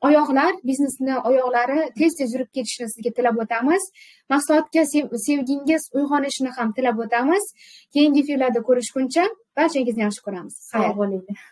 oyoqlar biznesni oyoqlari tez tez yurib ketishini sizga tilab o'tamiz. Mahsulotga sevgingiz uyg'onishini ham tilab o'tamiz. Keyingi efirlarda ko'rishguncha barchangizni yaxshi ko'ramiz. Sog' bo'linglar